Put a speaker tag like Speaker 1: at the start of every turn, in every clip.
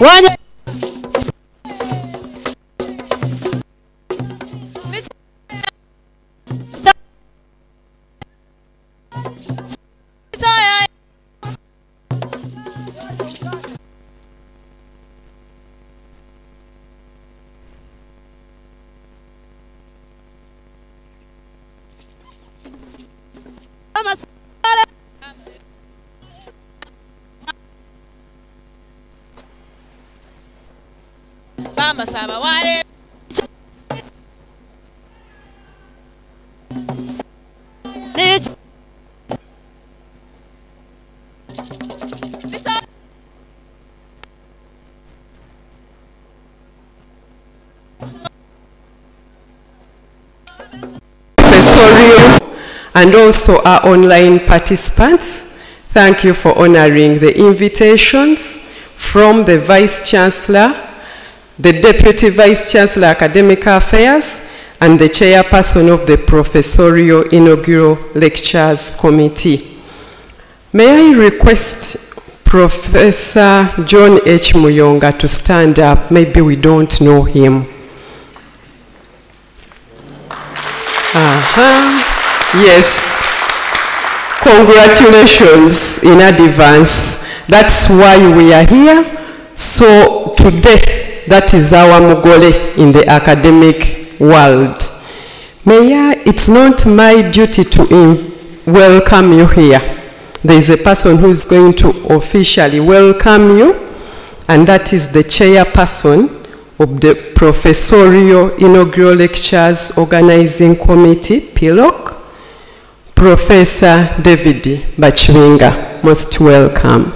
Speaker 1: wanye bamasaba wale n'iki
Speaker 2: professorial and also our online participants. Thank you for honoring the invitations from the Vice Chancellor, the Deputy Vice Chancellor Academic Affairs, and the Chairperson of the Professorial Inaugural Lectures Committee. May I request Professor John H. Muyonga to stand up? Maybe we don't know him. Aha, yes. Congratulations in advance. That's why we are here. So today, that is our Mugole in the academic world. Mayor, it's not my duty to welcome you here. There is a person who is going to officially welcome you, and that is the chairperson of the Professorial Inaugural Lectures Organizing Committee, PILOC, Professor David Bakibinga. Most welcome.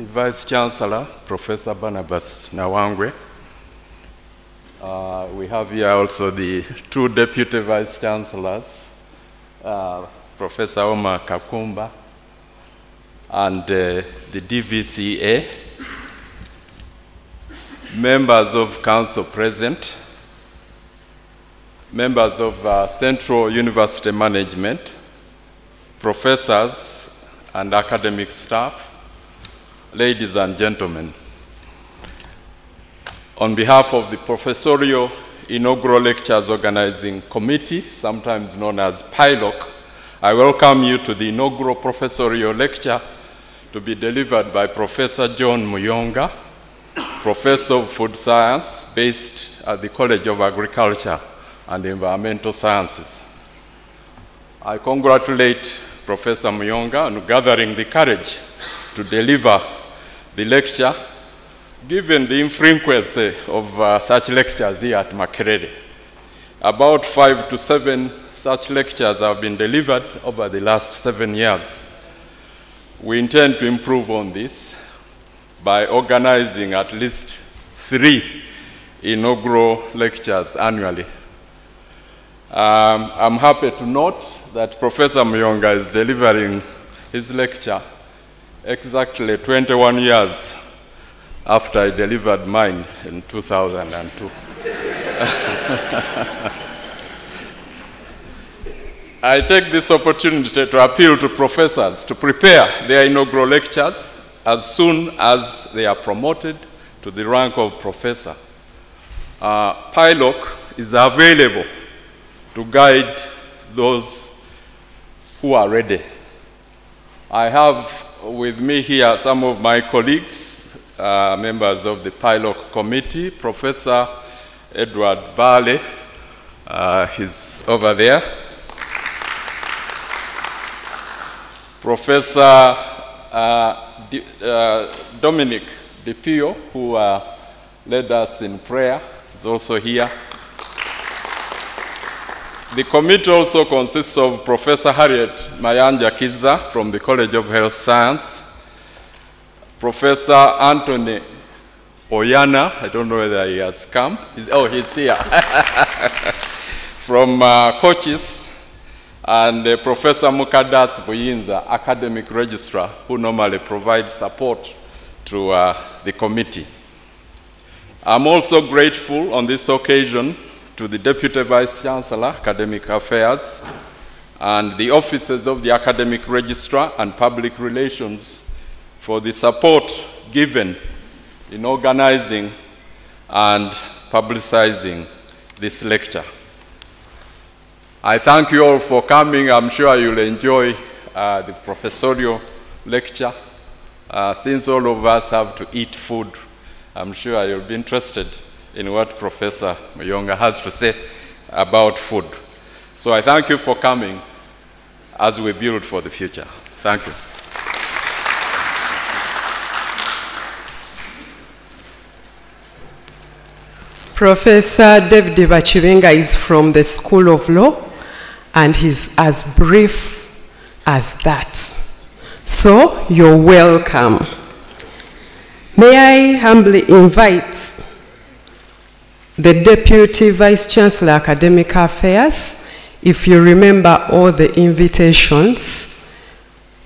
Speaker 3: the Vice Chancellor, Professor Barnabas Nawangwe. Uh, we have here also the two Deputy Vice Chancellors, uh, Professor Umar Kakumba and uh, the DVCA, members of Council present, members of uh, Central University Management, professors and academic staff, ladies and gentlemen. On behalf of the Professorial Inaugural Lectures Organizing Committee, sometimes known as PILOC, I welcome you to the inaugural professorial lecture to be delivered by Professor John Muyonga, Professor of Food Science based at the College of Agriculture and Environmental Sciences. I congratulate Professor Muyonga on gathering the courage to deliver the lecture, given the infrequency of uh, such lectures here at Makerere. About five to seven such lectures have been delivered over the last seven years. We intend to improve on this by organizing at least three inaugural lectures annually. Um, I'm happy to note that Professor Muyonga is delivering his lecture exactly 21 years after I delivered mine in 2002. I take this opportunity to appeal to professors to prepare their inaugural lectures as soon as they are promoted to the rank of professor. Uh, PILOC is available to guide those who are ready. I have with me here are some of my colleagues, uh, members of the PILOC committee, Professor Edward Bbaale, uh, he's over there. Professor uh, D- uh, Dominic Dipio, who uh, led us in prayer, is also here. The committee also consists of Professor Harriet Mayanja Kizza from the College of Health Science, Professor Anthony Oyana, I don't know whether he has come. He's, oh, he's here. From uh, coaches, and uh, Professor Mukadas Buyinza, academic registrar, who normally provides support to uh, the committee. I'm also grateful on this occasion to the Deputy Vice Chancellor, Academic Affairs, and the officers of the Academic Registrar and Public Relations for the support given in organizing and publicizing this lecture. I thank you all for coming. I'm sure you'll enjoy uh, the professorial lecture. Uh, since all of us have to eat food, I'm sure you'll be interested in what Professor Muyonga has to say about food. So I thank you for coming as we build for the future. Thank you.
Speaker 2: Professor David Bakibinga is from the School of Law and he's as brief as that. So you're welcome. May I humbly invite the Deputy Vice Chancellor Academic Affairs. If you remember all the invitations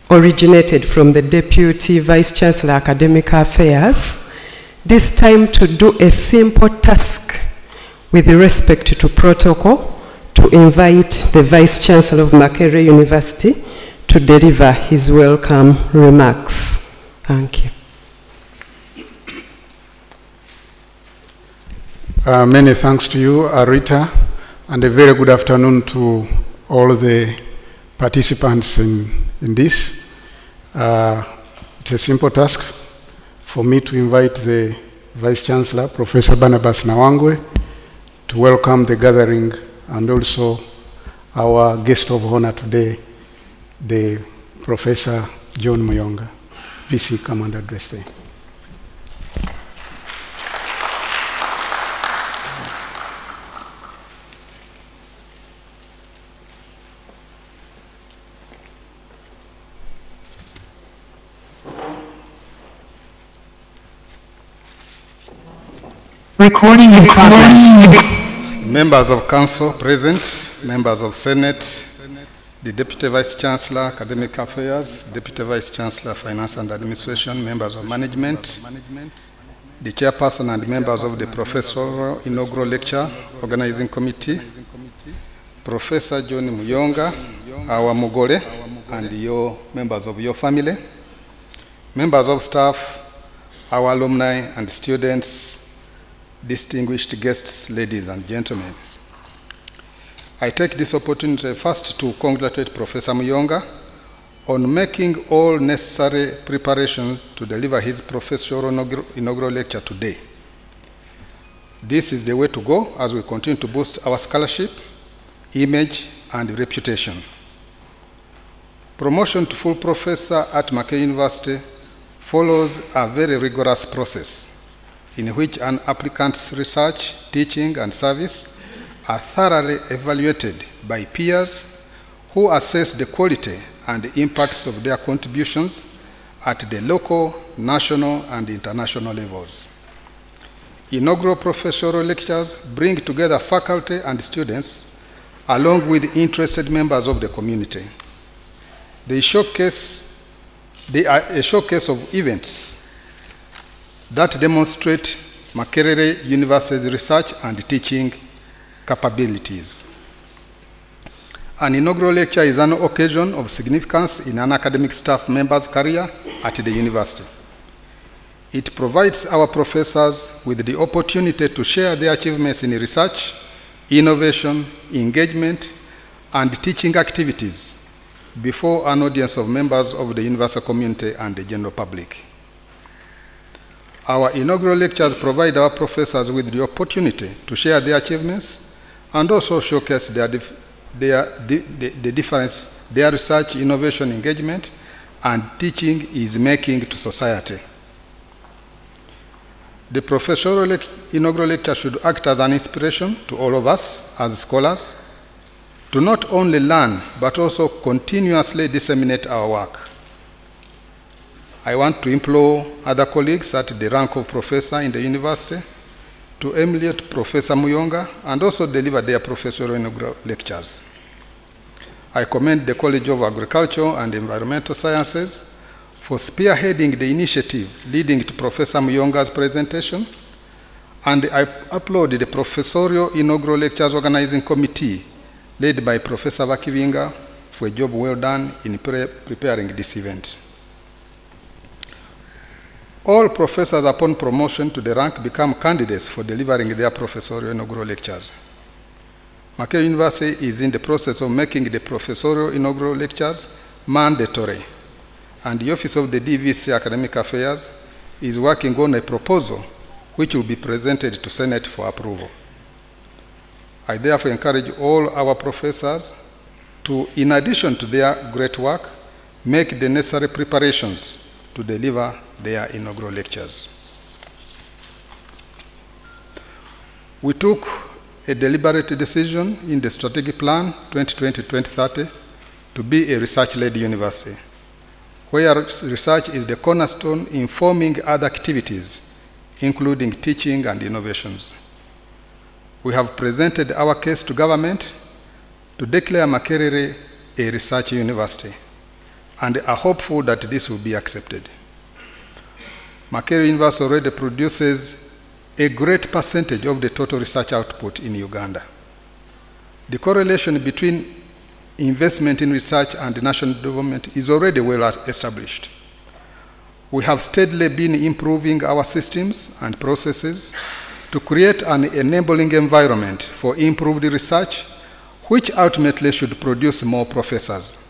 Speaker 2: originated from the Deputy Vice Chancellor Academic Affairs, this time to do a simple task with respect to protocol to invite the Vice Chancellor of Makerere University to deliver his welcome remarks. Thank you.
Speaker 4: Uh, many thanks to you, Arita, and a very good afternoon to all the participants in, in this. Uh, it's a simple task for me to invite the Vice Chancellor, Professor Barnabas Nawangwe, to welcome the gathering and also our guest of honor today, the Professor John Muyonga, VC Commander Dresden.
Speaker 5: Recording in progress.
Speaker 6: Members of Council present, members of Senate, the Deputy Vice Chancellor, Academic Affairs, Deputy Vice Chancellor, Finance and Administration, members of Management, the Chairperson and members of the Professorial Inaugural Lecture Organizing Committee, Professor John Muyonga, our Mugole, and your members of your family, members of staff, our alumni and students, distinguished guests, ladies and gentlemen. I take this opportunity first to congratulate Professor Muyonga on making all necessary preparations to deliver his professorial inaugural- lecture today. This is the way to go as we continue to boost our scholarship, image, and reputation. Promotion to full professor at Makerere University follows a very rigorous process in which an applicant's research, teaching, and service are thoroughly evaluated by peers who assess the quality and the impacts of their contributions at the local, national, and international levels. Inaugural professorial lectures bring together faculty and students along with interested members of the community. They showcase, they are a showcase of events that demonstrate Makerere University's research and teaching capabilities. An inaugural lecture is an occasion of significance in an academic staff member's career at the university. It provides our professors with the opportunity to share their achievements in research, innovation, engagement, and teaching activities before an audience of members of the university community and the general public. Our inaugural lectures provide our professors with the opportunity to share their achievements and also showcase their, their, the, the, the difference their research, innovation, engagement, and teaching is making to society. The professorial inaugural lecture should act as an inspiration to all of us as scholars to not only learn but also continuously disseminate our work. I want to implore other colleagues at the rank of professor in the university to emulate Professor Muyonga and also deliver their professorial lectures. I commend the College of Agriculture and Environmental Sciences for spearheading the initiative leading to Professor Muyonga's presentation, and I applaud the professorial inaugural lectures organizing committee led by Professor Bakibinga for a job well done in pre- preparing this event. All professors upon promotion to the rank become candidates for delivering their professorial inaugural lectures. Makerere University is in the process of making the professorial inaugural lectures mandatory, and the Office of the DVC Academic Affairs is working on a proposal which will be presented to Senate for approval. I therefore encourage all our professors to, in addition to their great work, make the necessary preparations to deliver their inaugural lectures. We took a deliberate decision in the strategic plan 2020-2030 to be a research-led university, where research is the cornerstone informing other activities, including teaching and innovations. We have presented our case to government to declare Makerere a research university and are hopeful that this will be accepted. Makerere University already produces a great percentage of the total research output in Uganda. The correlation between investment in research and national development is already well established. We have steadily been improving our systems and processes to create an enabling environment for improved research, which ultimately should produce more professors.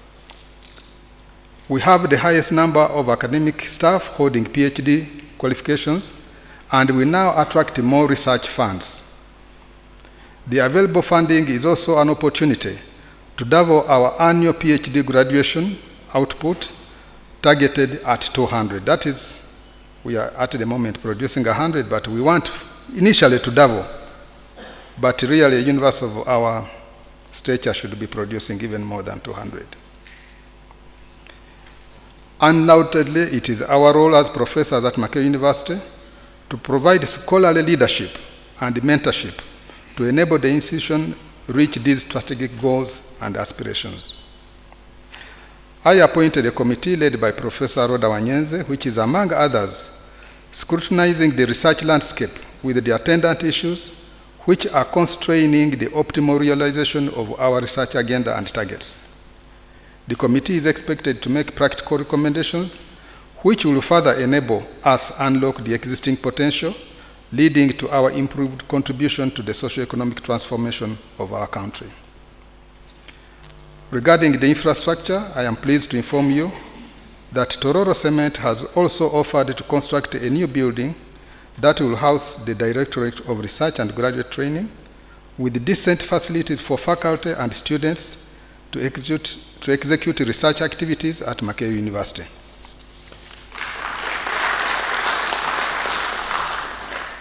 Speaker 6: We have the highest number of academic staff holding PhD qualifications, and we now attract more research funds. The available funding is also an opportunity to double our annual PhD graduation output targeted at 200. That is, we are at the moment producing 100, but we want initially to double. But really, a universe of our stature should be producing even more than 200. Undoubtedly, it is our role as professors at Makerere University to provide scholarly leadership and mentorship to enable the institution reach these strategic goals and aspirations. I appointed a committee led by Professor Rhoda Wanyenze, which is, among others, scrutinizing the research landscape with the attendant issues which are constraining the optimal realization of our research agenda and targets. The committee is expected to make practical recommendations which will further enable us unlock the existing potential, leading to our improved contribution to the socio-economic transformation of our country. Regarding the infrastructure, I am pleased to inform you that Tororo Cement has also offered to construct a new building that will house the Directorate of Research and Graduate Training with decent facilities for faculty and students to execute, to execute research activities at Makerere University.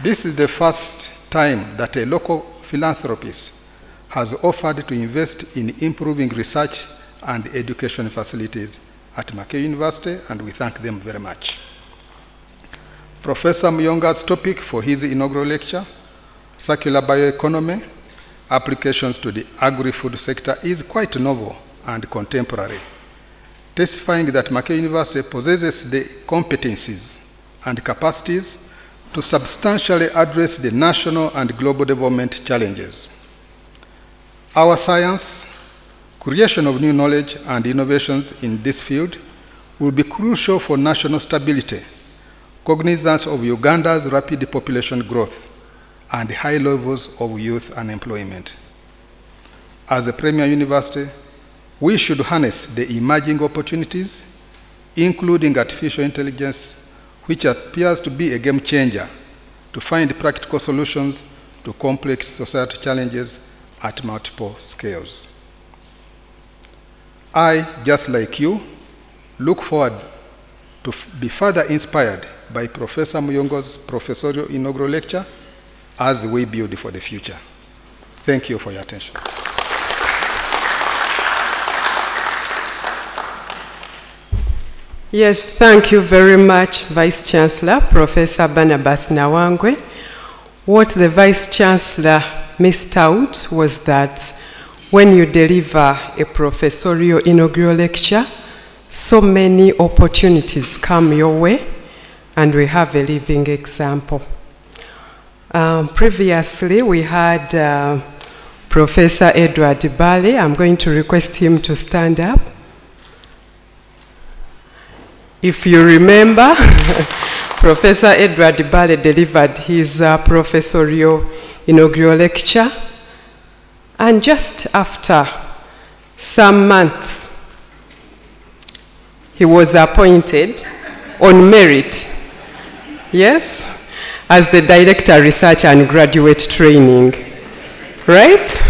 Speaker 6: This is the first time that a local philanthropist has offered to invest in improving research and education facilities at Makerere University, and we thank them very much. Professor Muyonga's topic for his inaugural lecture, Circular Bioeconomy, Applications to the Agri-Food Sector, is quite novel and contemporary, testifying that Makerere University possesses the competencies and capacities to substantially address the national and global development challenges. Our science, creation of new knowledge and innovations in this field will be crucial for national stability, cognizance of Uganda's rapid population growth, and high levels of youth unemployment. As a premier university, we should harness the emerging opportunities, including artificial intelligence, which appears to be a game changer to find practical solutions to complex societal challenges at multiple scales. I, just like you, look forward to be further inspired by Professor Muyonga's professorial inaugural lecture as we build for the future. Thank you for your attention.
Speaker 2: Yes, thank you very much, Vice Chancellor, Professor Barnabas Nawangwe. What the Vice Chancellor missed out was that when you deliver a professorial inaugural lecture, so many opportunities come your way, and we have a living example. Um, previously, we had uh, Professor Edward Bbaale. I'm going to request him to stand up. If you remember, Professor Edward Bbaale delivered his uh, professorial inaugural lecture, and just after some months, he was appointed on merit, yes, as the Director Research and Graduate Training, right?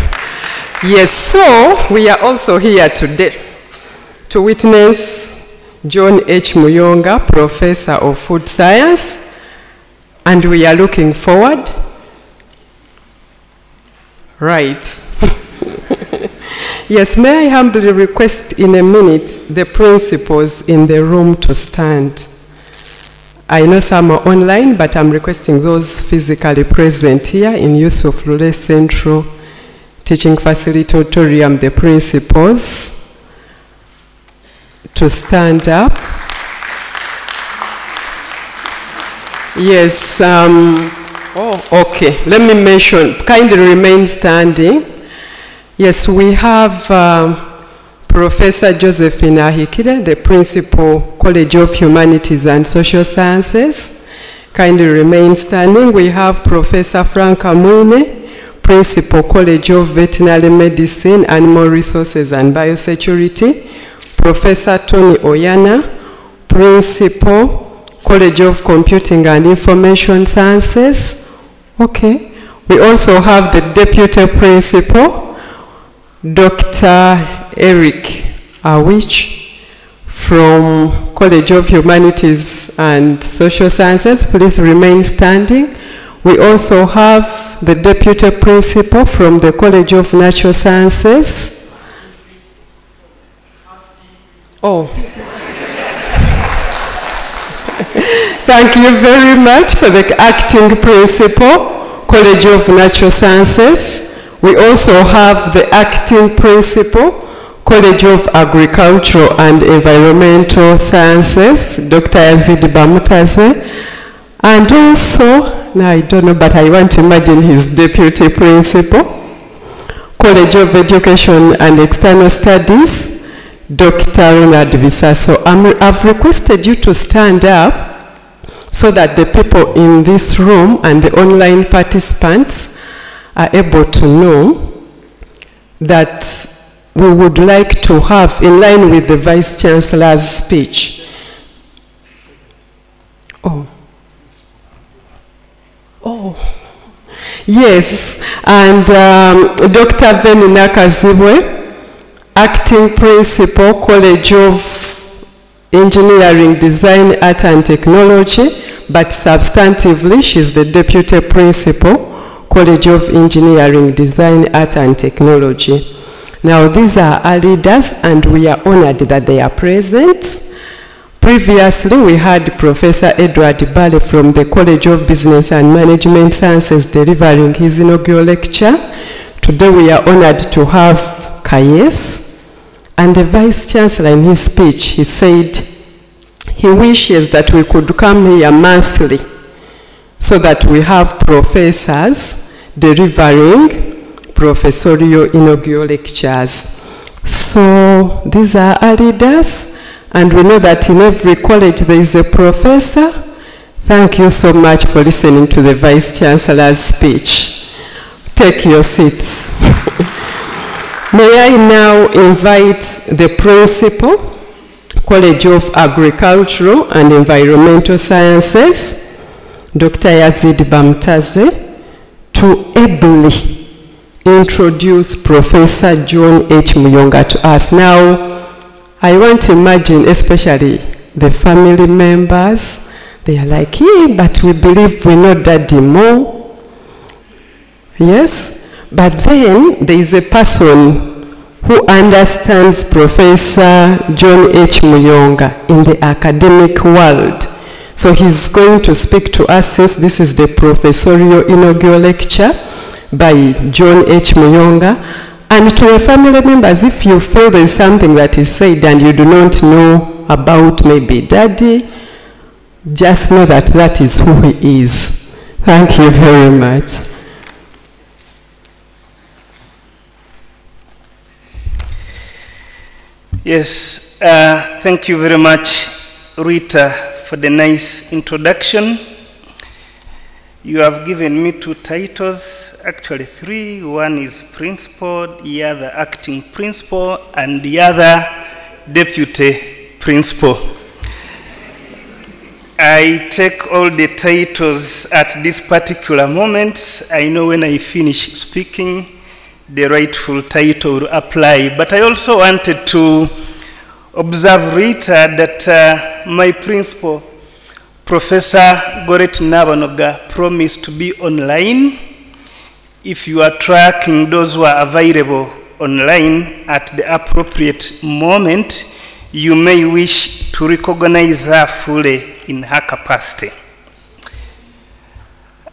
Speaker 2: Yes, so we are also here today to witness John H. Muyonga, Professor of Food Science, and we are looking forward. Right. yes, may I humbly request in a minute the principals in the room to stand. I know some are online, but I'm requesting those physically present here in Yusuf Lule Central Teaching Facility Auditorium, the principals, to stand up. Yes, um, oh, okay. Let me mention, kindly remain standing. Yes, we have um, Professor Josephine Ahikire, the Principal, College of Humanities and Social Sciences. Kindly remain standing. We have Professor Frank Amune, Principal, College of Veterinary Medicine, Animal Resources and Biosecurity. Professor Tony Oyana, Principal, College of Computing and Information Sciences. Okay. We also have the Deputy Principal, Dr. Eric Awich from College of Humanities and Social Sciences. Please remain standing. We also have the Deputy Principal from the College of Natural Sciences. Oh. Thank you very much for the acting principal, College of Natural Sciences. We also have the acting principal, College of Agricultural and Environmental Sciences, Dr. Yazid Bamutaze. And also, now I don't know, but I want to imagine his deputy principal, College of Education and External Studies, Dr. Ronald Bisaso. I'm, I've requested you to stand up so that the people in this room and the online participants are able to know that we would like to have, in line with the Vice Chancellor's speech. Oh. Oh. Yes, and um, Dr. Nakazibwe, Acting Principal, College of Engineering, Design, Art and Technology, but substantively she's the Deputy Principal, College of Engineering, Design, Art and Technology. Now these are our leaders and we are honored that they are present. Previously, we had Professor Edward Bale from the College of Business and Management Sciences delivering his inaugural lecture. Today, we are honored to have Kayes. And the Vice Chancellor, in his speech, he said he wishes that we could come here monthly so that we have professors delivering professorial inaugural lectures. So these are our leaders. And we know that in every college there is a professor. Thank you so much for listening to the Vice Chancellor's speech. Take your seats. May I now invite the principal, College of Agricultural and Environmental Sciences, Dr. Yazid Bamutaze, to ably introduce Professor John H. Muyonga to us. Now, I want to imagine, especially the family members, they are like, yeah, but we believe we know Daddy more. Yes? But then there is a person who understands Professor John H. Muyonga in the academic world. So he's going to speak to us since this is the professorial inaugural lecture by John H. Muyonga. And to your family members, if you feel there is something that is said and you do not know about maybe daddy, just know that that is who he is. Thank you very much.
Speaker 7: Yes, uh, thank you very much, Rita, for the nice introduction. You have given me two titles, actually three. One is principal, the other acting principal, and the other deputy principal. I take all the titles at this particular moment. I know when I finish speaking, the rightful title will apply. But I also wanted to observe, Rita, that uh, my principal, Professor Goret Nabanoga, promised to be online. If you are tracking those who are available online at the appropriate moment, you may wish to recognize her fully in her capacity.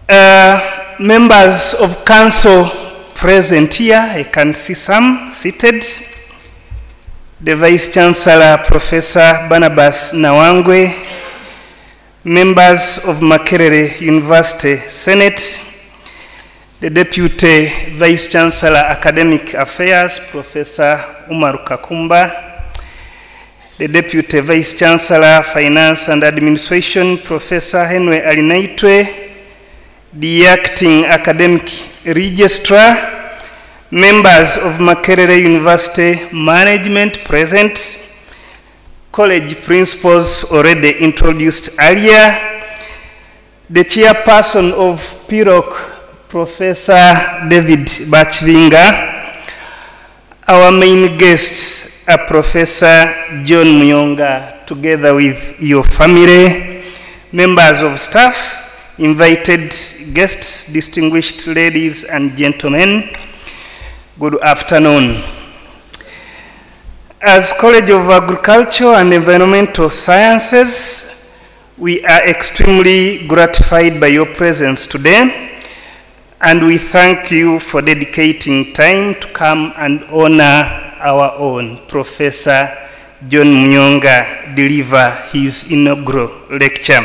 Speaker 7: Uh, members of council present here, I can see some seated. The Vice Chancellor, Professor Barnabas Nawangwe, members of Makerere University Senate, the Deputy Vice Chancellor Academic Affairs, Professor Umar Kakumba, the Deputy Vice Chancellor Finance and Administration, Professor Henry Alinaitwe, the Acting Academic Registrar, members of Makerere University Management present, college principals already introduced earlier, the chairperson of PIROC, Professor David Bachvinga, our main guests are Professor John Muyonga, together with your family, members of staff, invited guests, distinguished ladies and gentlemen, good afternoon. As College of Agriculture and Environmental Sciences, we are extremely gratified by your presence today, and we thank you for dedicating time to come and honor our own Professor John Muyonga deliver his inaugural lecture.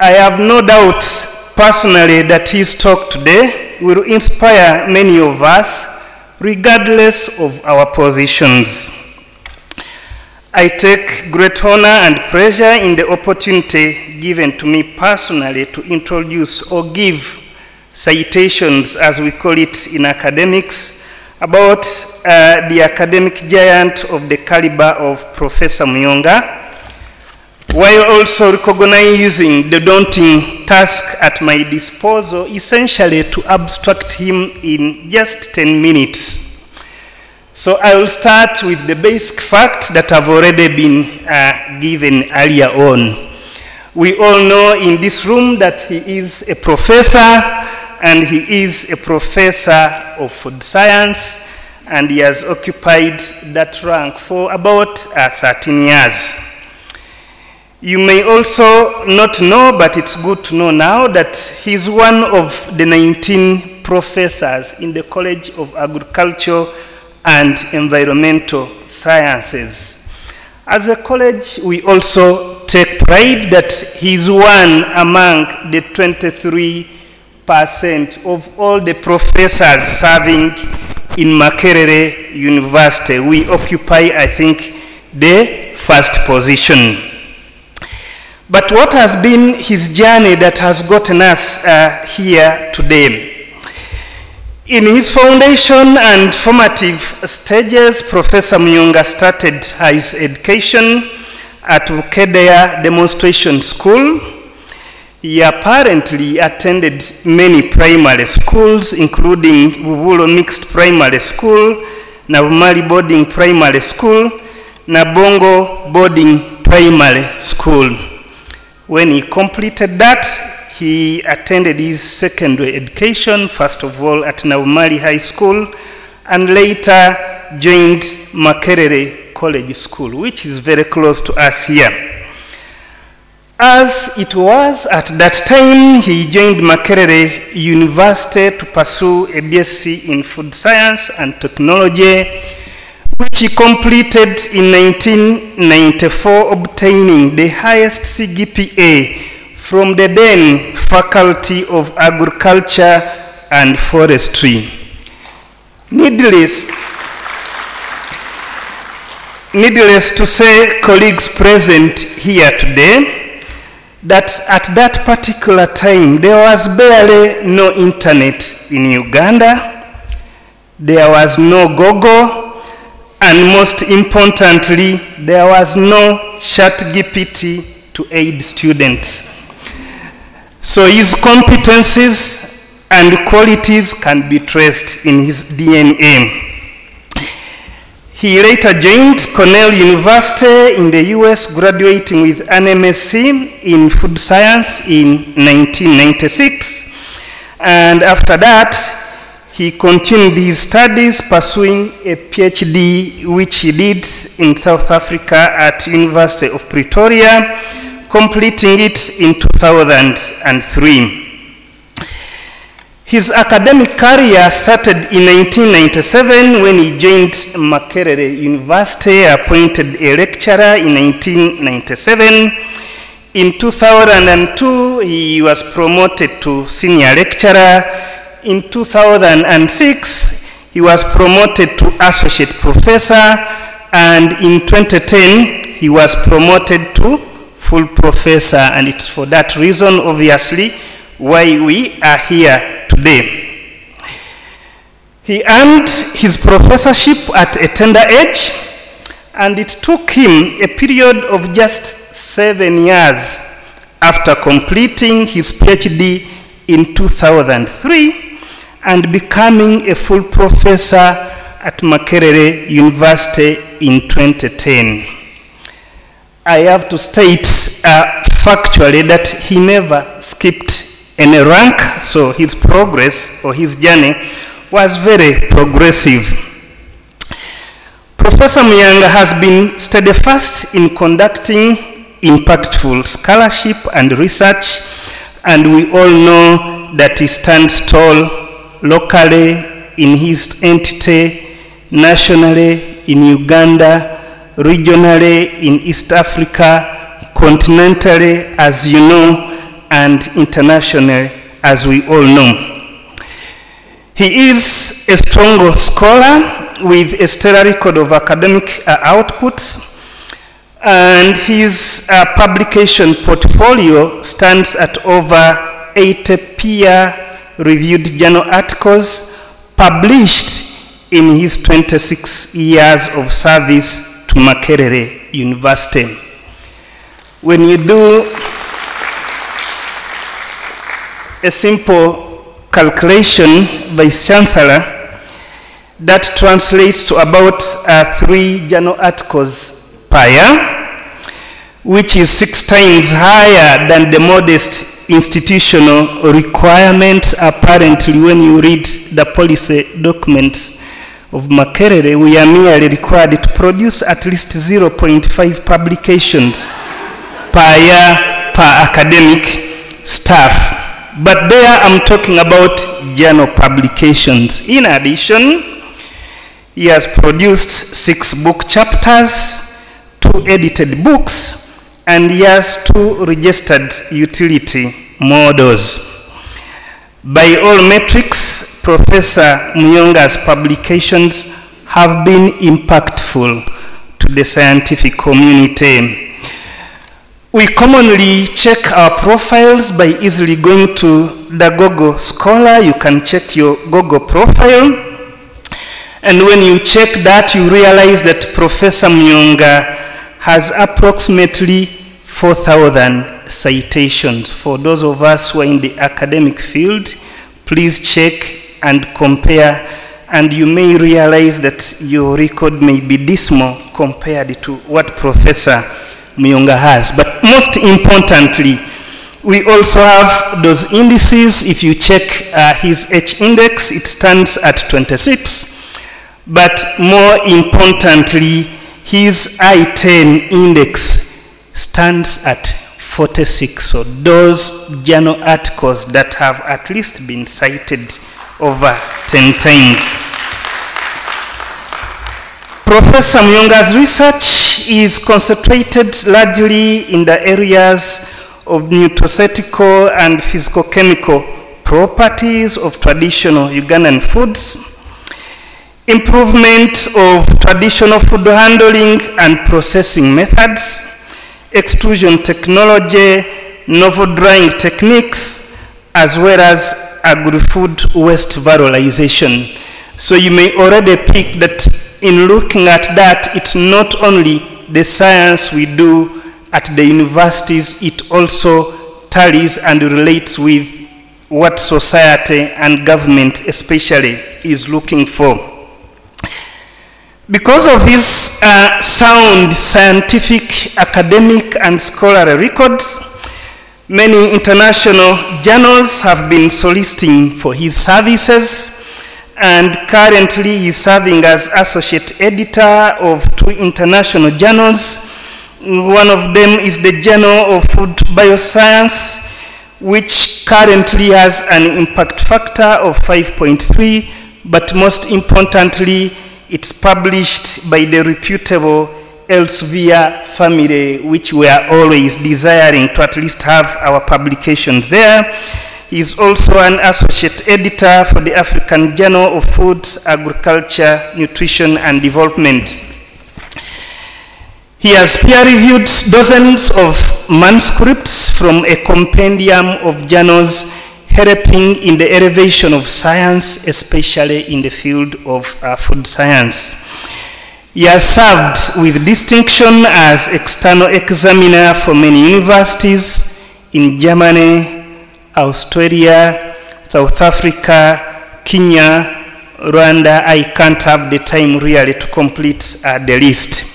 Speaker 7: I have no doubt personally that his talk today will inspire many of us regardless of our positions. I take great honor and pleasure in the opportunity given to me personally to introduce or give citations, as we call it in academics, about uh, the academic giant of the caliber of Professor Muyonga, while also recognizing the daunting task at my disposal, essentially to abstract him in just 10 minutes. So I will start with the basic facts that have already been uh, given earlier on. We all know in this room that he is a professor and he is a professor of food science and he has occupied that rank for about uh, 13 years. You may also not know, but it's good to know now, that he's one of the 19 professors in the College of Agriculture and Environmental Sciences. As a college, we also take pride that he's one among the 23 percent of all the professors serving in Makerere University. We occupy, I think, the first position. But what has been his journey that has gotten us uh, here today? In his foundation and formative stages, Professor Myunga started his education at Ukedea Demonstration School. He apparently attended many primary schools, including Vuvulo Mixed Primary School, Navumali Boarding Primary School, Nabongo Boarding Primary School. When he completed that, he attended his secondary education, first of all at Naumali High School, and later joined Makerere College School, which is very close to us here. As it was at that time, he joined Makerere University to pursue a BSc in Food Science and Technology, which he completed in 1994, obtaining the highest CGPA from the then Faculty of Agriculture and Forestry. Needless, needless to say, colleagues present here today, that at that particular time there was barely no internet in Uganda, there was no Google, and most importantly, there was no chat GPT to aid students. So his competencies and qualities can be traced in his DNA. He later joined Cornell University in the US, graduating with an MSc in food science in 1996. And after that, he continued his studies, pursuing a PhD, which he did in South Africa at University of Pretoria, completing it in 2003. His academic career started in 1997 when he joined Makerere University, appointed a lecturer in 1997. In 2002, he was promoted to senior lecturer. In 2006, he was promoted to associate professor. And in 2010, he was promoted to full professor. And it's for that reason, obviously, why we are here today. He earned his professorship at a tender age, and it took him a period of just seven years after completing his PhD in 2003 and becoming a full professor at Makerere University in 2010. I have to state uh, factually that he never skipped any rank, so his progress or his journey was very progressive. Professor Muyonga has been steadfast in conducting impactful scholarship and research, and we all know that he stands tall locally in his entity, nationally in Uganda, regionally in East Africa, continentally, as you know, and internationally, as we all know. He is a strong scholar with a stellar record of academic uh, outputs, and his uh, publication portfolio stands at over 80 peer-reviewed journal articles published in his 26 years of service to Makerere University. When you do a simple calculation, Vice Chancellor, that translates to about uh, three journal articles per year, which is six times higher than the modest institutional requirement. Apparently, when you read the policy document of Makerere, we are merely required to produce at least 0.5 publications per year per academic staff. But there I'm talking about journal publications. In addition, he has produced six book chapters, two edited books, and has two registered utility models. By all metrics, Professor Muyonga's publications have been impactful to the scientific community. We commonly check our profiles by easily going to the Google Scholar. You can check your Google profile. And when you check that, you realize that Professor Myonga has approximately 4,000 citations. For those of us who are in the academic field, please check and compare, and you may realize that your record may be dismal compared to what Professor Muyonga has. But most importantly, we also have those indices. If you check uh, his H index, it stands at 26. but more importantly, his I-10 index stands at 46. So those journal articles that have at least been cited over 10 times. Professor Muyonga's research is concentrated largely in the areas of nutraceutical and physicochemical properties of traditional Ugandan foods, improvement of traditional food handling and processing methods, extrusion technology, novel drying techniques, as well as agri-food waste valorization. So you may already pick that in looking at that, it's not only the science we do at the universities, it also tallies and relates with what society and government especially is looking for. Because of his uh, sound scientific, academic, and scholarly records, many international journals have been soliciting for his services, and currently he's serving as associate editor of two international journals. One of them is the Journal of Food Bioscience, which currently has an impact factor of 5.3, but most importantly, it's published by the reputable Elsevier family, which we are always desiring to at least have our publications there. He is also an associate editor for the African Journal of Foods, Agriculture, Nutrition and Development. He has peer-reviewed dozens of manuscripts from a compendium of journals helping in the elevation of science, especially in the field of uh, food science. He has served with distinction as external examiner for many universities in Germany, Australia, South Africa, Kenya, Rwanda. I can't have the time really to complete uh, the list.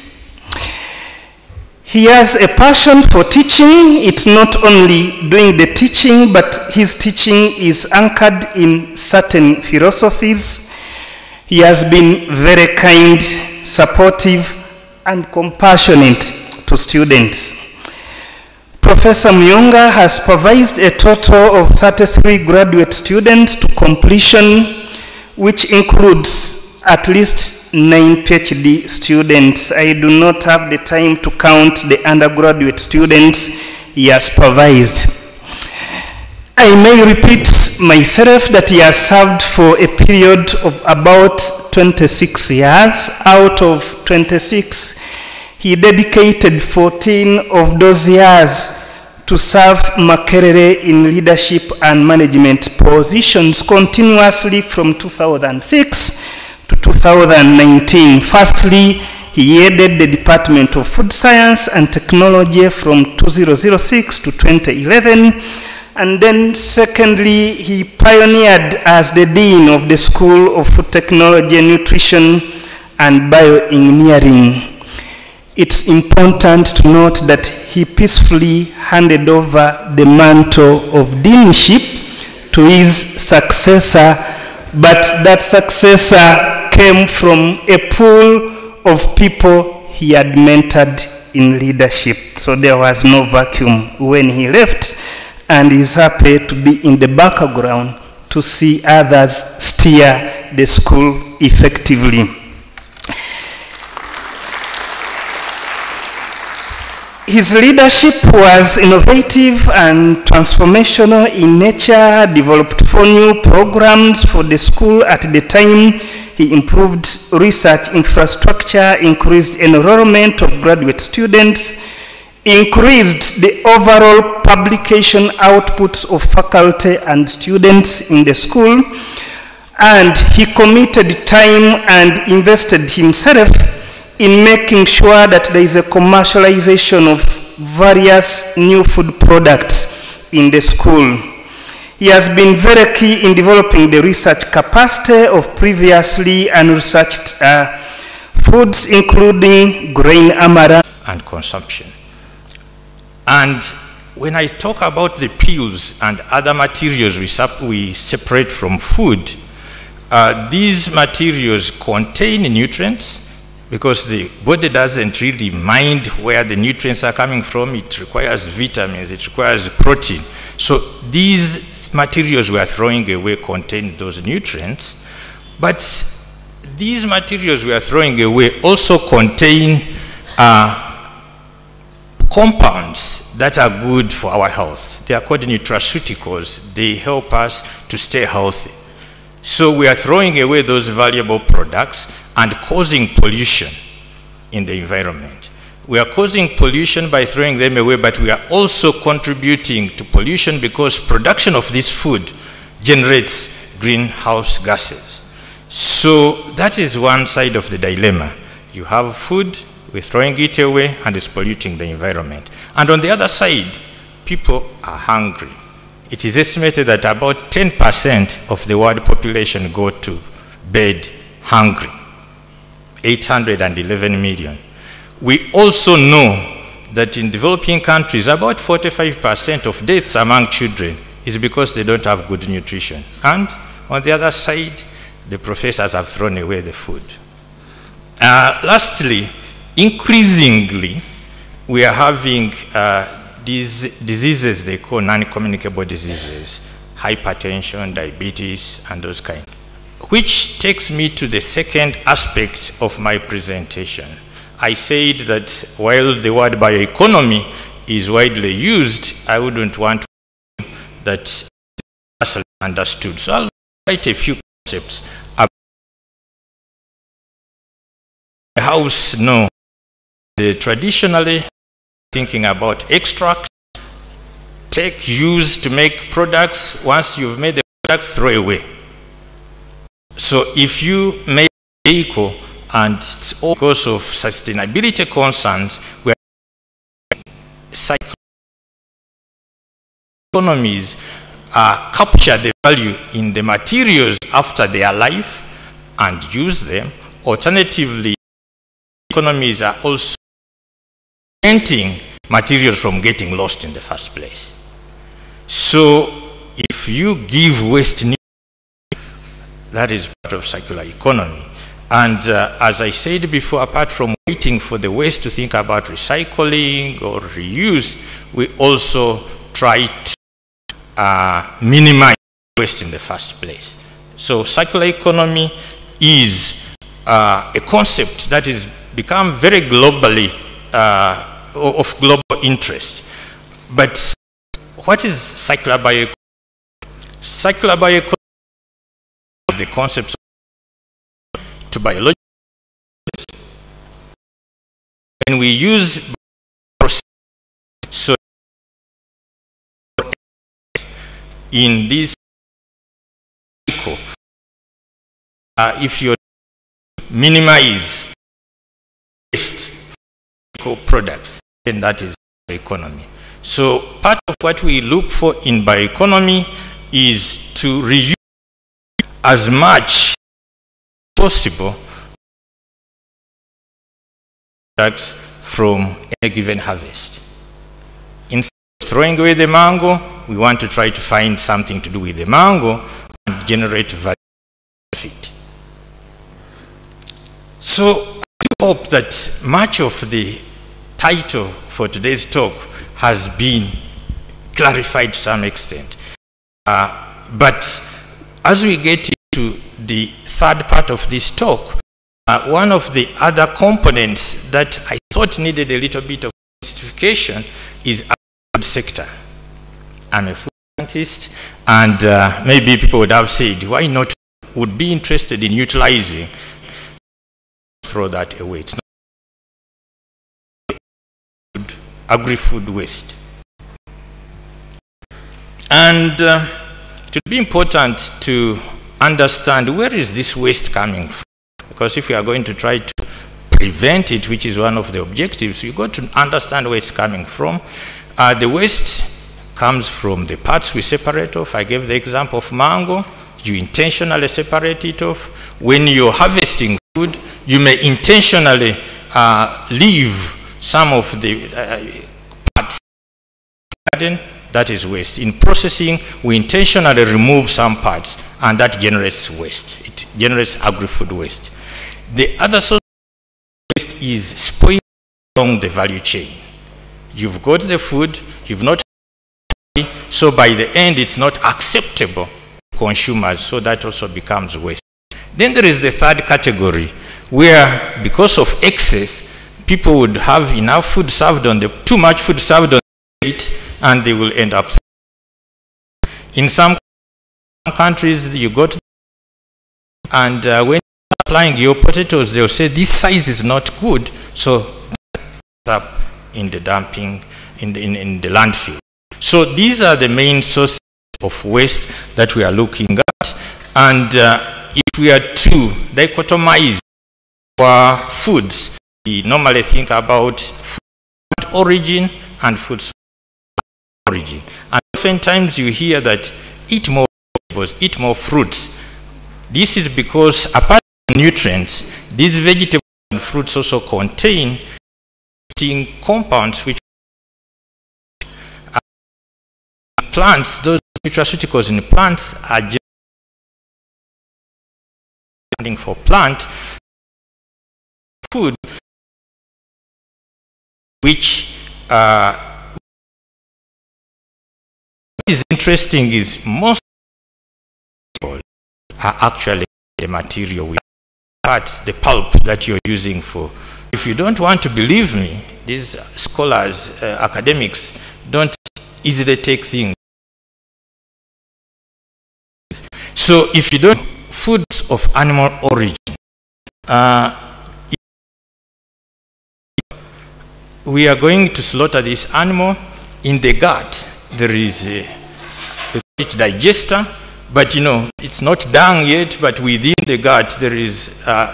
Speaker 7: He has a passion for teaching. It's not only doing the teaching, but his teaching is anchored in certain philosophies. He has been very kind, supportive, and compassionate to students. Professor Myonga has supervised a total of 33 graduate students to completion, which includes at least nine PhD students. I do not have the time to count the undergraduate students he has supervised. I may repeat myself that he has served for a period of about 26 years. Out of 26, he dedicated 14 of those years to serve Makerere in leadership and management positions continuously from 2006 to 2019. Firstly, he headed the Department of Food Science and Technology from 2006 to 2011. And then secondly, he pioneered as the Dean of the School of Food Technology, Nutrition, and Bioengineering. It's important to note that he peacefully handed over the mantle of deanship to his successor, but that successor came from a pool of people he had mentored in leadership. So there was no vacuum when he left, and he's happy to be in the background to see others steer the school effectively. His leadership was innovative and transformational in nature, developed four new programs for the school at the time. He improved research infrastructure, increased enrollment of graduate students, increased the overall publication outputs of faculty and students in the school, and he committed time and invested himself in making sure that there is a commercialization of various new food products in the school. He has been very key in developing the research capacity of previously unresearched uh, foods, including grain amaranth.
Speaker 8: and consumption. And when I talk about the peels and other materials we, we separate from food, uh, these materials contain nutrients because the body doesn't really mind where the nutrients are coming from. It requires vitamins, it requires protein. So these materials we are throwing away contain those nutrients. But these materials we are throwing away also contain uh, compounds that are good for our health. They are called nutraceuticals. They help us to stay healthy. So we are throwing away those valuable products and causing pollution in the environment. We are causing pollution by throwing them away, but we are also contributing to pollution because production of this food generates greenhouse gases. So that is one side of the dilemma. You have food, we're throwing it away, and it's polluting the environment. And on the other side, people are hungry. It is estimated that about 10% of the world population go to bed hungry. 811 million. We also know that in developing countries, about 45% of deaths among children is because they don't have good nutrition. And on the other side, the professors have thrown away the food. Uh, lastly, increasingly, we are having uh, these diseases they call non-communicable diseases, hypertension, diabetes, and those kind. Which takes me to the second aspect of my presentation. I said that while the word bioeconomy is widely used, I wouldn't want that understood. So I'll write a few concepts. The house no the traditionally thinking about extract take use to make products. Once you've made the product throw away. So if you make a vehicle and it's all because of sustainability concerns where economies uh, capture the value in the materials after their life and use them alternatively economies are also preventing materials from getting lost in the first place. So if you give waste, new, that is part of circular economy. And uh, as I said before, apart from waiting for the waste to think about recycling or reuse, we also try to uh, minimize waste in the first place. So circular economy is uh, a concept that is become very globally uh, of global interest. But what is circular bioeconomy? Circular bioeconomy is the concept to biology. When we use so in this cycle, uh, if you minimize waste products, then that is economy. So part of what we look for in bioeconomy is to reuse as much possible products from a given harvest. Instead of throwing away the mango, we want to try to find something to do with the mango and generate value it. So I hope that much of the title for today's talk has been clarified to some extent. Uh, but as we get into the third part of this talk, uh, one of the other components that I thought needed a little bit of justification is food sector. I'm a food scientist, and uh, maybe people would have said, why not would be interested in utilizing throw that away. It's not agri-food waste. And uh, it would be important to understand where is this waste coming from. Because if we are going to try to prevent it, which is one of the objectives, you've got to understand where it's coming from. Uh, the waste comes from the parts we separate off. I gave the example of mango. You intentionally separate it off. When you're harvesting food, you may intentionally uh, leave some of the uh, parts garden that is waste. In processing, we intentionally remove some parts, and that generates waste. It generates agri-food waste. The other source of waste is spoiling along the value chain. You've got the food, you've not so by the end it's not acceptable to consumers, so that also becomes waste. Then there is the third category, where because of excess, people would have enough food served on the, too much food served on the plate, and they will end up. In some countries, you go to, and uh, when applying your potatoes, they'll say this size is not good, so up in the dumping, in the, in, in the landfill. So these are the main sources of waste that we are looking at. And uh, if we are to dichotomize our foods, we normally think about food origin and food origin. And oftentimes you hear that eat more vegetables, eat more fruits. This is because apart from nutrients, these vegetables and fruits also contain compounds which plants, those nutraceuticals in plants are just for plant food which uh, is interesting is most people are actually the material we parts the pulp that you're using for if you don't want to believe me these scholars uh, academics don't easily take things So if you don't foods of animal origin, uh, we are going to slaughter this animal. In the gut, there is a digester, but you know, it's not done yet, but within the gut, there is uh,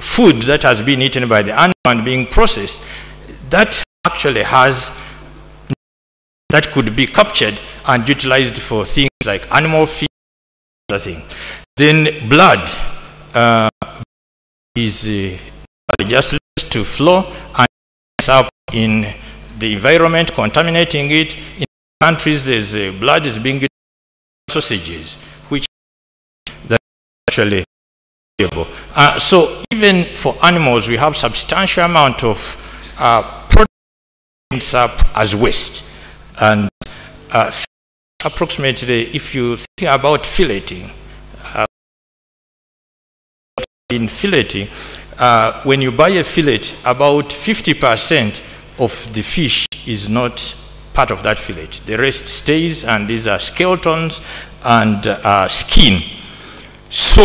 Speaker 8: food that has been eaten by the animal and being processed. That actually has, that could be captured and utilized for things like animal feed, other thing. Then blood uh, is uh, just to flow and ends up in the environment, contaminating it. In countries, there's uh, blood is being sausages, which that actually valuable. Uh, so even for animals, we have substantial amount of uh, proteins up as waste. And uh, approximately, if you think about filleting, uh, in filleting, uh, when you buy a fillet, about 50% of the fish is not part of that fillet. The rest stays, and these are skeletons and uh, skin. So,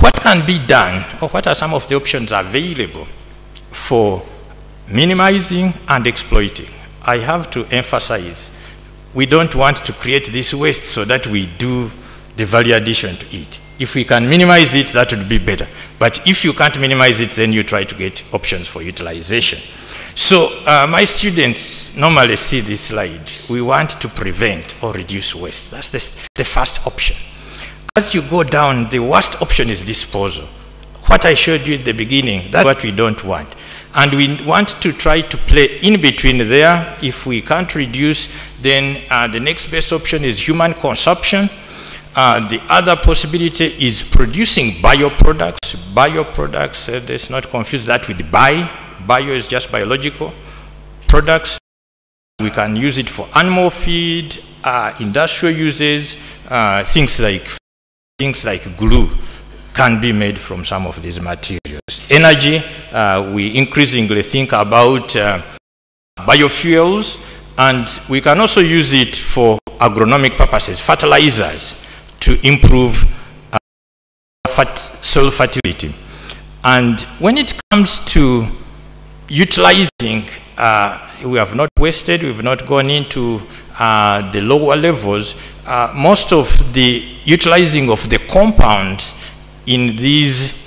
Speaker 8: what can be done, or what are some of the options available for minimizing and exploiting? I have to emphasize we don't want to create this waste so that we do the value addition to it. If we can minimize it, that would be better. But if you can't minimize it, then you try to get options for utilization. So uh, my students normally see this slide. We want to prevent or reduce waste. That's the, the first option. As you go down, the worst option is disposal. What I showed you at the beginning, that's what we don't want. And we want to try to play in between there. If we can't reduce, then uh, the next best option is human consumption. Uh, the other possibility is producing bioproducts. Bioproducts, uh, let's not confuse that with bio. Bio is just biological products. We can use it for animal feed, uh, industrial uses, uh, things like things like glue can be made from some of these materials. Energy, uh, we increasingly think about uh, biofuels, and we can also use it for agronomic purposes, fertilizers, to improve uh, soil fertility. And when it comes to utilizing, uh, we have not wasted, we have not gone into uh, the lower levels. Uh, most of the utilizing of the compounds in these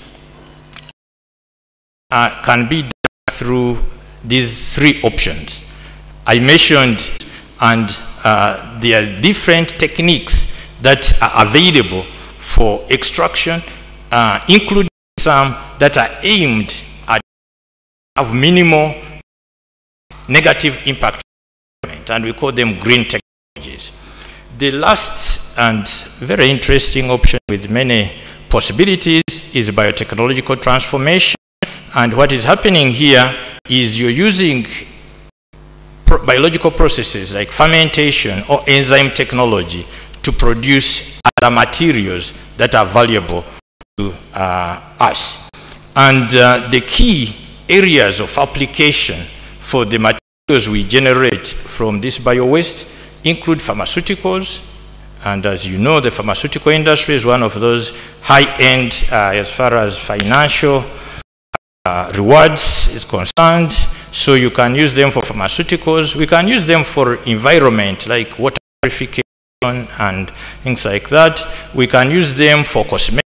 Speaker 8: can be done through these three options. I mentioned, and uh, there are different techniques that are available for extraction, uh, including some that are aimed have minimal negative impact, and we call them green technologies. The last and very interesting option with many possibilities is biotechnological transformation. And what is happening here is you're using pro biological processes like fermentation or enzyme technology to produce other materials that are valuable to uh, us. And uh, the key areas of application for the materials we generate from this bio-waste include pharmaceuticals, and as you know, the pharmaceutical industry is one of those high-end uh, as far as financial uh, rewards is concerned. So you can use them for pharmaceuticals. We can use them for environment, like water purification and things like that. We can use them for cosmetics.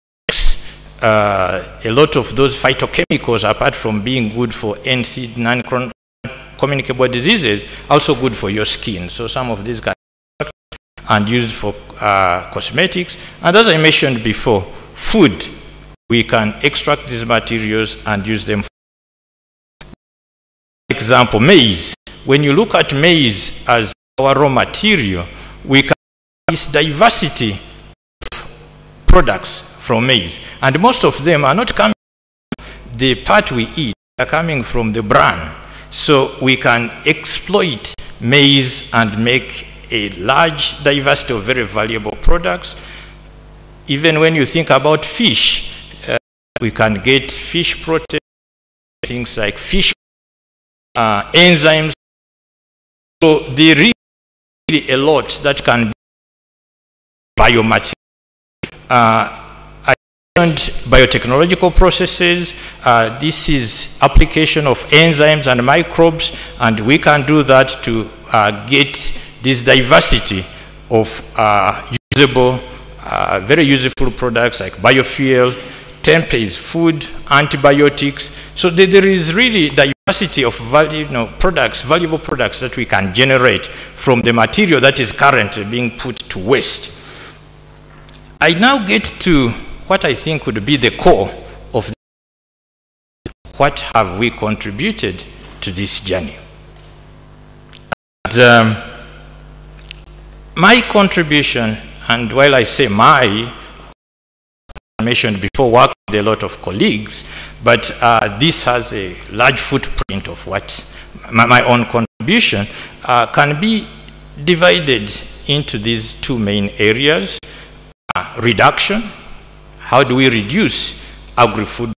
Speaker 8: Uh, a lot of those phytochemicals, apart from being good for NCDs, non-communicable diseases, also good for your skin. So some of these can and used for uh, cosmetics. And as I mentioned before, food, we can extract these materials and use them. For example, maize. When you look at maize as our raw material, we can this diversity of products from maize. And most of them are not coming the part we eat, are coming from the bran. So we can exploit maize and make a large diversity of very valuable products. Even when you think about fish, uh, we can get fish protein, things like fish uh, enzymes. So there is really a lot that can be biomaterial. Uh, biotechnological processes. Uh, this is application of enzymes and microbes, and we can do that to uh, get this diversity of uh, usable, uh, very useful products like biofuel, tempeh food, antibiotics. So there, there is really diversity of value, you know, products, valuable products that we can generate from the material that is currently being put to waste. I now get to what I think would be the core of what have we contributed to this journey. And, um, my contribution, and while I say my, I mentioned before, work with a lot of colleagues, but uh, this has a large footprint of what my, my own contribution uh, can be divided into these two main areas. Uh, reduction, how do we reduce agri-food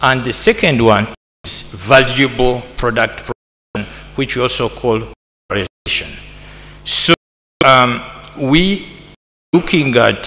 Speaker 8: and the second one is valuable product production, which we also call valorization. So um, we looking at